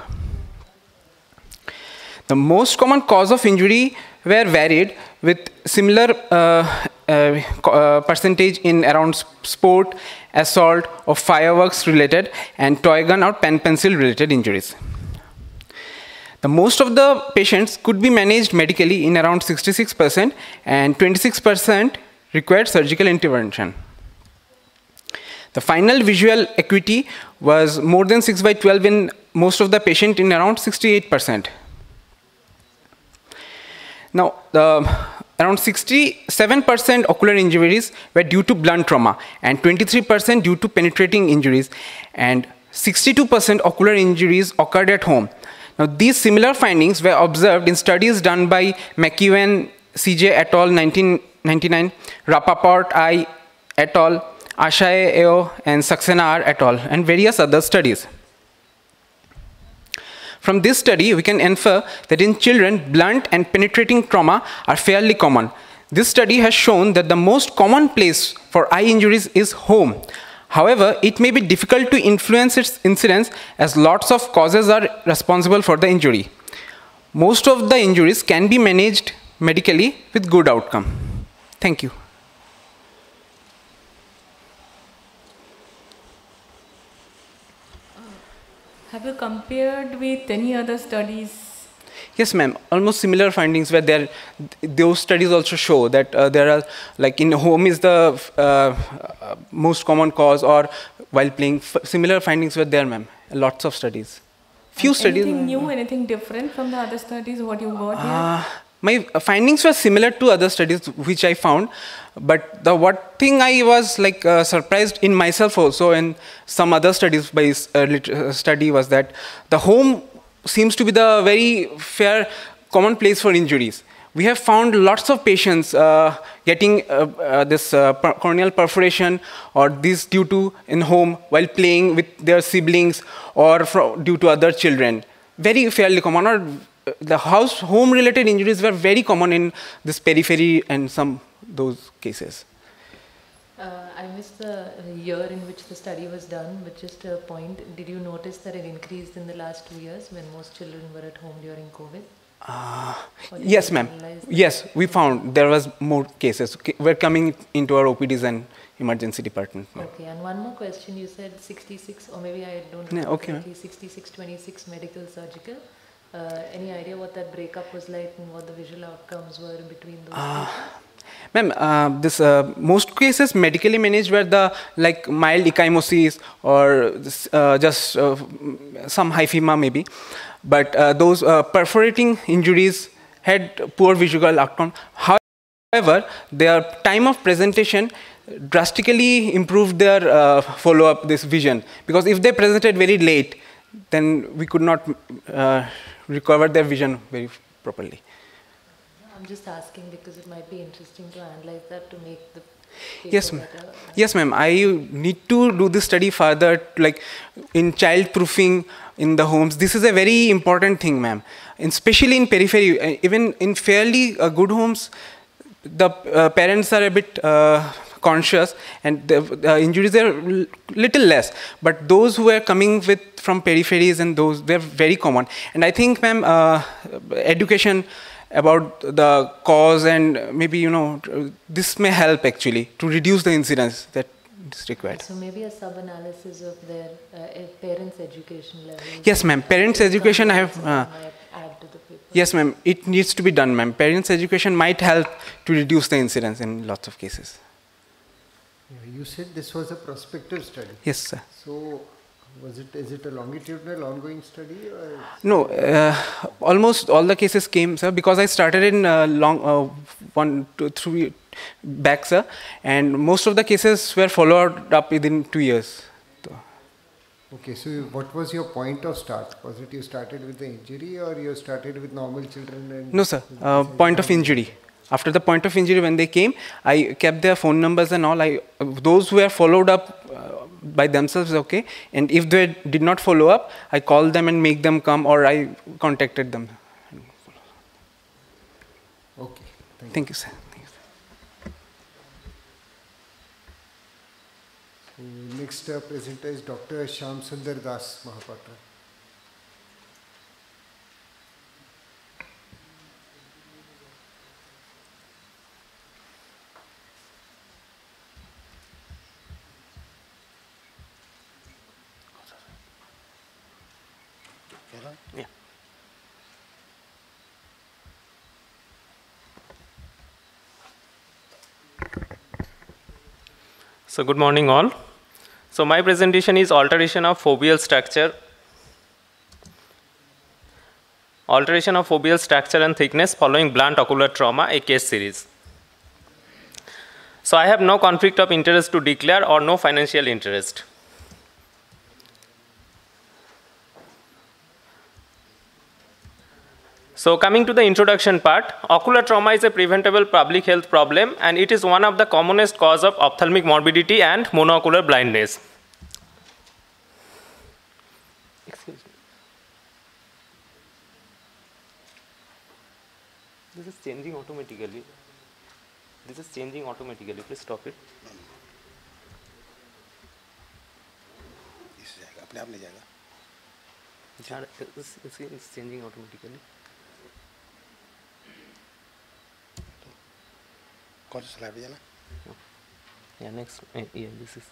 The most common cause of injury were varied with similar uh, uh, uh, percentage in around sport, assault, or fireworks related, and toy gun or pen pencil related injuries. The most of the patients could be managed medically in around 66%, and 26% required surgical intervention. The final visual acuity was more than 6 by 12 in most of the patient in around 68%. Now, the, around 67% ocular injuries were due to blunt trauma and 23% due to penetrating injuries and 62% ocular injuries occurred at home. Now, these similar findings were observed in studies done by MacEwen, CJ et al. 1999, Rapaport I et al., Ashaye Eo, and Saxena R et al., and various other studies. From this study, we can infer that in children, blunt and penetrating trauma are fairly common. This study has shown that the most common place for eye injuries is home. However, it may be difficult to influence its incidence as lots of causes are responsible for the injury. Most of the injuries can be managed medically with good outcome. Thank you. Have you compared with any other studies? Yes, ma'am. Almost similar findings where there. Those studies also show that uh, there are, like in home is the uh, most common cause or while playing. similar findings were there, ma'am. Lots of studies. Few and studies. Anything new, anything different from the other studies, what you got here? Uh, my findings were similar to other studies which I found, but the what thing I was like uh, surprised in myself also and some other studies by uh, study was that the home seems to be the very fair common place for injuries. We have found lots of patients uh, getting uh, uh, this uh, per corneal perforation or this due to in home while playing with their siblings or due to other children. Very fairly common or the house home related injuries were very common in this periphery and some those cases. Uh, I missed the year in which the study was done, but just a point, did you notice that it increased in the last two years when most children were at home during COVID? Uh, yes, ma'am. Yes, we found there was more cases. We're coming into our OPDs and emergency department. Okay, and one more question. You said 66, or maybe I don't know. Yeah, okay, 66, 26 medical, surgical. Uh, any idea what that breakup was like and what the visual outcomes were in between those? Uh, Ma'am, uh, this uh, most cases medically managed were the like mild ecchymosis or this, uh, just uh, some hyphema maybe, but uh, those perforating injuries had poor visual outcome. However, their time of presentation drastically improved their follow-up this vision because if they presented very late, then we could not recover their vision very properly. I'm just asking because it might be interesting to analyze that to make the yes ma'am. yes ma'am. I need to do this study further like in child proofing in the homes. This is a very important thing ma'am. Especially in periphery uh, even in fairly uh, good homes the uh, parents are a bit uh, conscious and the, the, injuries are little less. But those who are coming with from peripheries and those they're very common. And i think ma'am uh, education about the cause and maybe you know this may help actually to reduce the incidence that is required. So maybe a sub analysis of their uh, parents education level. Yes ma'am. Parents education i have uh, yes ma'am. It needs to be done ma'am. Parents education might help to reduce the incidence in lots of cases you said this was a prospective study. Yes, sir. So, was it is it a longitudinal ongoing study? no, uh, almost all the cases came, sir, because I started in uh, long uh, one, two, three back, sir, and most of the cases were followed up within two years. Okay, so what was your point of start? Was it you started with the injury or you started with normal children? no, sir. Uh, point of injury. After the point of injury, when they came, I kept their phone numbers and all. I those who were followed up uh, by themselves, okay. And if they did not follow up, I called them and make them come, or I contacted them. Okay. Thank, Thank you, sir. So next uh, presenter is Dr. Shyam Sundar Das Mahapatra. So good morning all. So my presentation is alteration of foveal structure. Alteration of foveal structure and thickness following blunt ocular trauma, a case series. So I have no conflict of interest to declare or no financial interest. So coming to the introduction part, ocular trauma is a preventable public health problem and it is one of the commonest cause of ophthalmic morbidity and monocular blindness. Excuse me. This is changing automatically. This is changing automatically. Please stop it. इस जाएगा अपने आप ले जाएगा It's, it's, Yeah? Yeah, next, yeah, this is.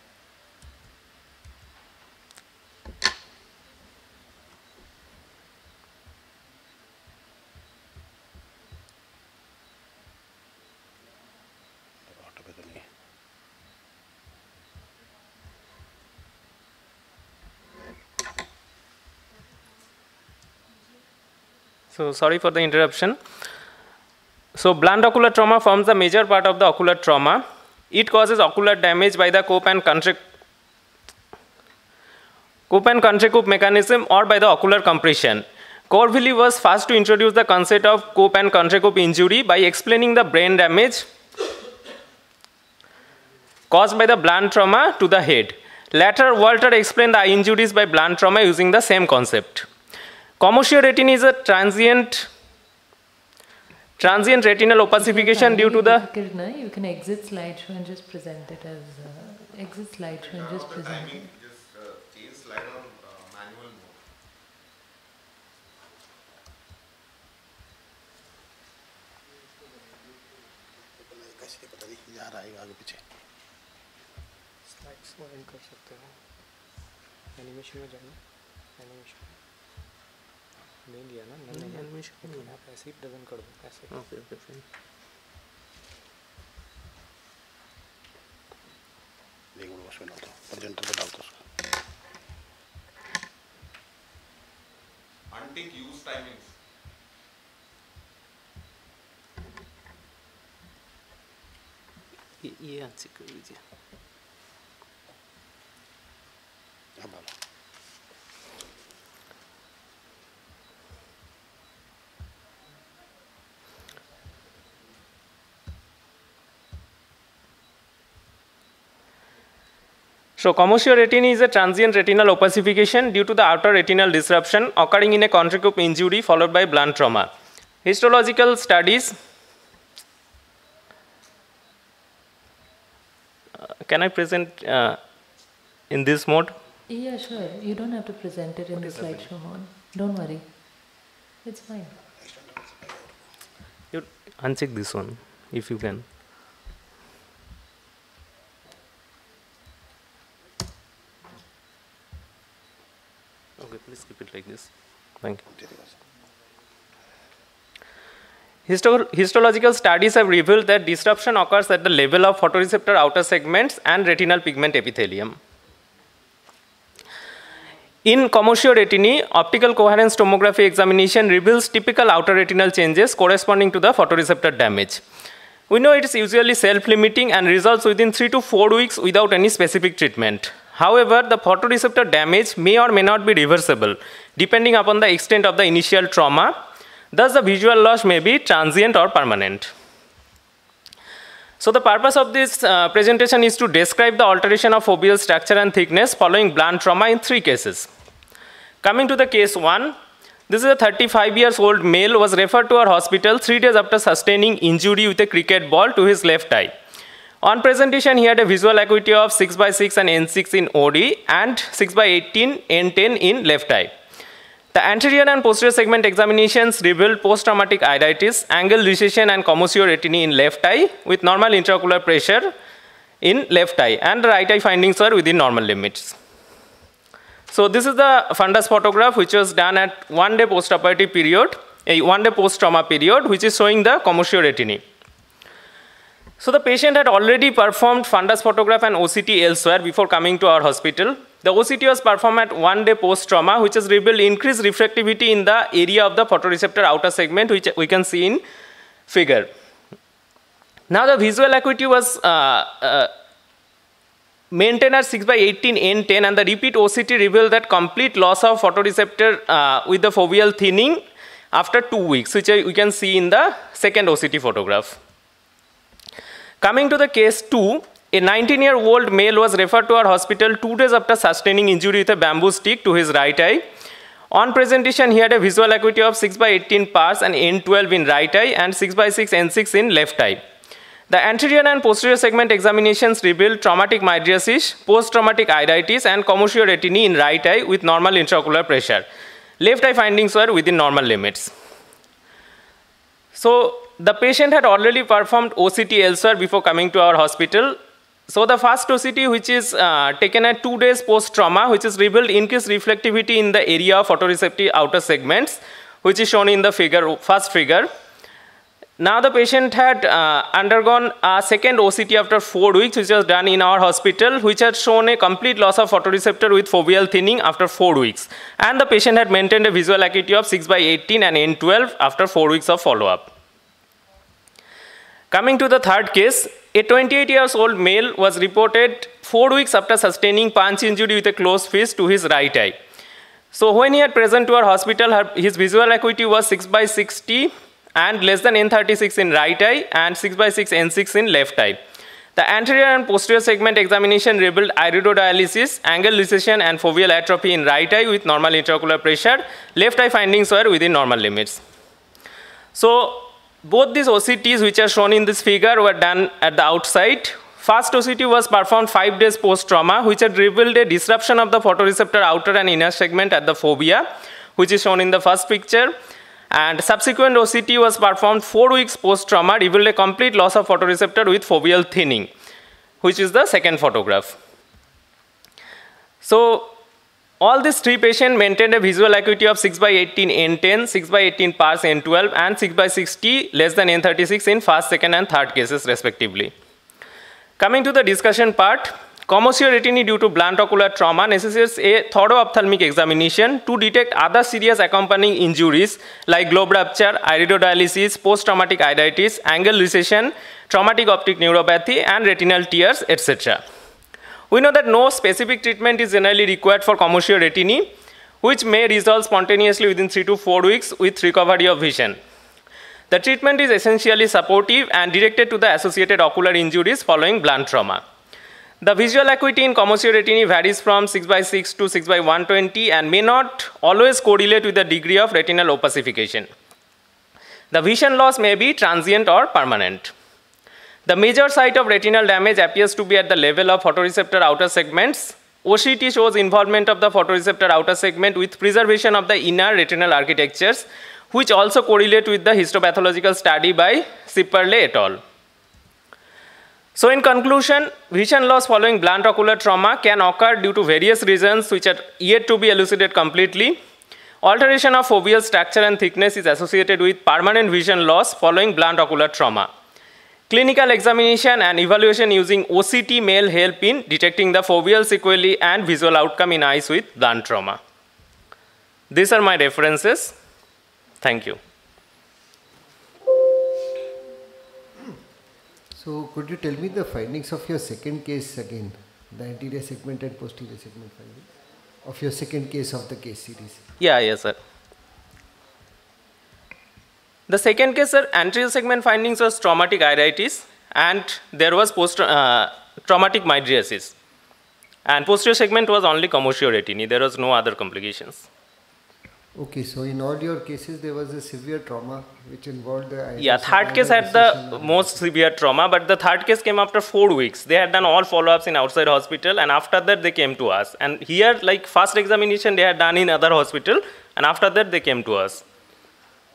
So sorry for the interruption. So blunt ocular trauma forms the major part of the ocular trauma. It causes ocular damage by the coup and constric- coup and contrecoup mechanism or by the ocular compression. Courville was first to introduce the concept of coup and contrecoup injury by explaining the brain damage caused by the blunt trauma to the head. Later, Wolter explained the eye injuries by blunt trauma using the same concept. Commotio retinae is a transient transient retinal opacification due to the no? You can exit slideshow and just present it as uh, exit slideshow and just present it. uh, slide uh, जा रहा है आगे पीछे slides को कर सकते हो animation में जाना नहीं लिया ना मैंने नहीं एनिमेशन नहीं आप ऐसे ही प्रेजेंट कर दो ऐसे। okay, fine. एक मिनट उसमें डालता हूँ प्रेजेंटर पे डालता हूँ Untick use timings. ये ये अच्छी कर लीजिए अब So commotio retinae is a transient retinal opacification due to the outer retinal disruption occurring in a contrecoup injury followed by blunt trauma. Histological studies. Uh, can I present uh, in this mode? Yeah, sure. You don't have to present it in the slideshow mode. Don't worry. It's fine. You uncheck this one if you can. Keep it like this. Thank you. Histo- histological studies have revealed that disruption occurs at the level of photoreceptor outer segments and retinal pigment epithelium. In commotio retinae, optical coherence tomography examination reveals typical outer retinal changes corresponding to the photoreceptor damage. We know it is usually self-limiting and resolves within 3 to 4 weeks without any specific treatment. However, the photoreceptor damage may or may not be reversible depending upon the extent of the initial trauma. Thus, the visual loss may be transient or permanent. So the purpose of this uh, presentation is to describe the alteration of foveal structure and thickness following blunt trauma in three cases. Coming to the case one, this is a 35 years old male was referred to our hospital three days after sustaining injury with a cricket ball to his left eye. On presentation, he had a visual acuity of 6 by 6 and N6 in OD and 6 by 18 N10 in left eye. The anterior and posterior segment examinations revealed post-traumatic iritis, angle recession and commotio retinae in left eye with normal intraocular pressure in left eye and right eye findings were within normal limits. So this is the fundus photograph which was done at one day post-operative period, a one day post-trauma period, which is showing the commotio retinae. So the patient had already performed fundus photograph and OCT elsewhere before coming to our hospital. The OCT was performed at one day post-trauma, which has revealed increased reflectivity in the area of the photoreceptor outer segment, which we can see in figure. Now the visual acuity was uh, uh, maintained at 6 by 18 N10 and the repeat OCT revealed that complete loss of photoreceptor uh, with the foveal thinning after two weeks, which we can see in the second OCT photograph. Coming to the case 2, a 19-year-old male was referred to our hospital two days after sustaining injury with a bamboo stick to his right eye. On presentation, he had a visual acuity of 6 by 18 pars and N12 in right eye and 6 by 6 N6 in left eye. The anterior and posterior segment examinations revealed traumatic mydriasis, post-traumatic iritis, and commotio retinae in right eye with normal intraocular pressure. Left eye findings were within normal limits. So the patient had already performed OCT elsewhere before coming to our hospital. So the first OCT, which is uh, taken at two days post-trauma, which is revealed increased reflectivity in the area of photoreceptive outer segments, which is shown in the figure, first figure. Now the patient had uh, undergone a second OCT after four weeks, which was done in our hospital, which had shown a complete loss of photoreceptor with foveal thinning after four weeks. And the patient had maintained a visual acuity of 6 by 18 and N12 after four weeks of follow-up. Coming to the third case, a 28 years old male was reported four weeks after sustaining punch injury with a closed fist to his right eye. So when he had present to our hospital, his visual acuity was 6 by 60 and less than N36 in right eye and 6 by 6 N6 in left eye. The anterior and posterior segment examination revealed iridodialysis, angle recession and foveal atrophy in right eye with normal intraocular pressure. Left eye findings were within normal limits. So both these OCTs which are shown in this figure were done at the outside. First OCT was performed five days post-trauma which had revealed a disruption of the photoreceptor outer and inner segment at the fovea, which is shown in the first picture and subsequent OCT was performed 4 weeks post-trauma, revealed a complete loss of photoreceptor with foveal thinning, which is the second photograph. So all these three patients maintained a visual acuity of 6 by 18 N10, 6 by 18 pars N12, and 6 by 60 less than N36 in first, second, and third cases respectively. Coming to the discussion part, Commotio retinae due to blunt ocular trauma necessitates a thorough ophthalmic examination to detect other serious accompanying injuries like globe rupture, iridodialysis, post-traumatic iritis, angle recession, traumatic optic neuropathy, and retinal tears, etc. We know that no specific treatment is generally required for commotio retinae, which may resolve spontaneously within 3 to 4 weeks with recovery of vision. The treatment is essentially supportive and directed to the associated ocular injuries following blunt trauma. The visual acuity in commotio retinae varies from 6 by 6 to 6 by 120 and may not always correlate with the degree of retinal opacification. The vision loss may be transient or permanent. The major site of retinal damage appears to be at the level of photoreceptor outer segments. OCT shows involvement of the photoreceptor outer segment with preservation of the inner retinal architectures, which also correlate with the histopathological study by Sipperley et al. So in conclusion, vision loss following blunt ocular trauma can occur due to various reasons which are yet to be elucidated completely. Alteration of foveal structure and thickness is associated with permanent vision loss following blunt ocular trauma. Clinical examination and evaluation using OCT may help in detecting the foveal sequelae and visual outcome in eyes with blunt trauma. These are my references. Thank you. So could you tell me the findings of your second case again, the anterior segment and posterior segment findings of your second case of the case series? Yeah, yes, sir. The second case, sir, anterior segment findings was traumatic iritis and there was post uh, traumatic mydriasis. And posterior segment was only commotio retinae. There was no other complications. Okay, so in all your cases, there was a severe trauma which involved the. Eye. Yeah, third case had the most severe trauma, but the third case came after four weeks. They had done all follow ups in outside hospital, and after that, they came to us. And here, like first examination, they had done in other hospital, and after that, they came to us.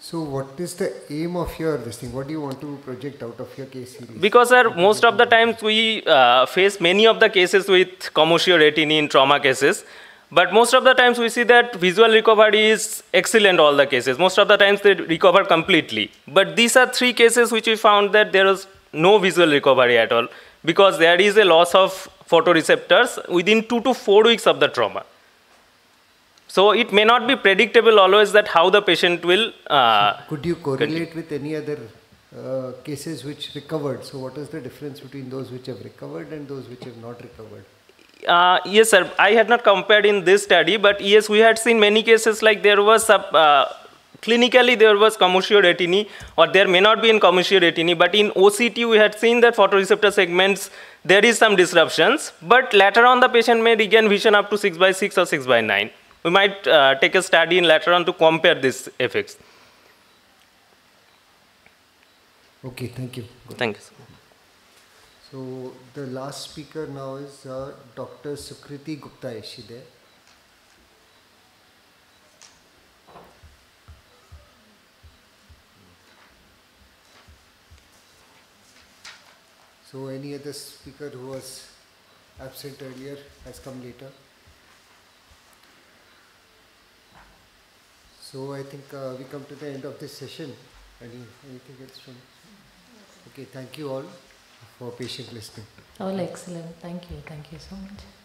So, what is the aim of your this thing? What do you want to project out of your case series? Because, sir, most of the times we uh, face many of the cases with commotio retinae in trauma cases But most of the times we see that visual recovery is excellent all the cases. Most of the times they recover completely. But these are three cases which we found that there was no visual recovery at all because there is a loss of photoreceptors within two to four weeks of the trauma. So it may not be predictable always that how the patient will. Uh, Could you correlate with any other uh, cases which recovered? So what is the difference between those which have recovered and those which have not recovered? Uh, yes, sir. I had not compared in this study, but yes, we had seen many cases like there was a, uh, clinically there was commotio retinae, or there may not be in commotio retinae, but in OCT we had seen that photoreceptor segments there is some disruptions, but later on the patient may regain vision up to 6 by 6 or 6 by 9. We might uh, take a study in later on to compare these effects. Okay, thank you. Good. Thank you. So the last speaker now is uh, Dr. Sukriti Gupta. Is she there? So any other speaker who was absent earlier has come later. So I think uh, we come to the end of this session. Any, anything else from? Okay, thank you all for patient listening. All excellent. Thank you. Thank you so much.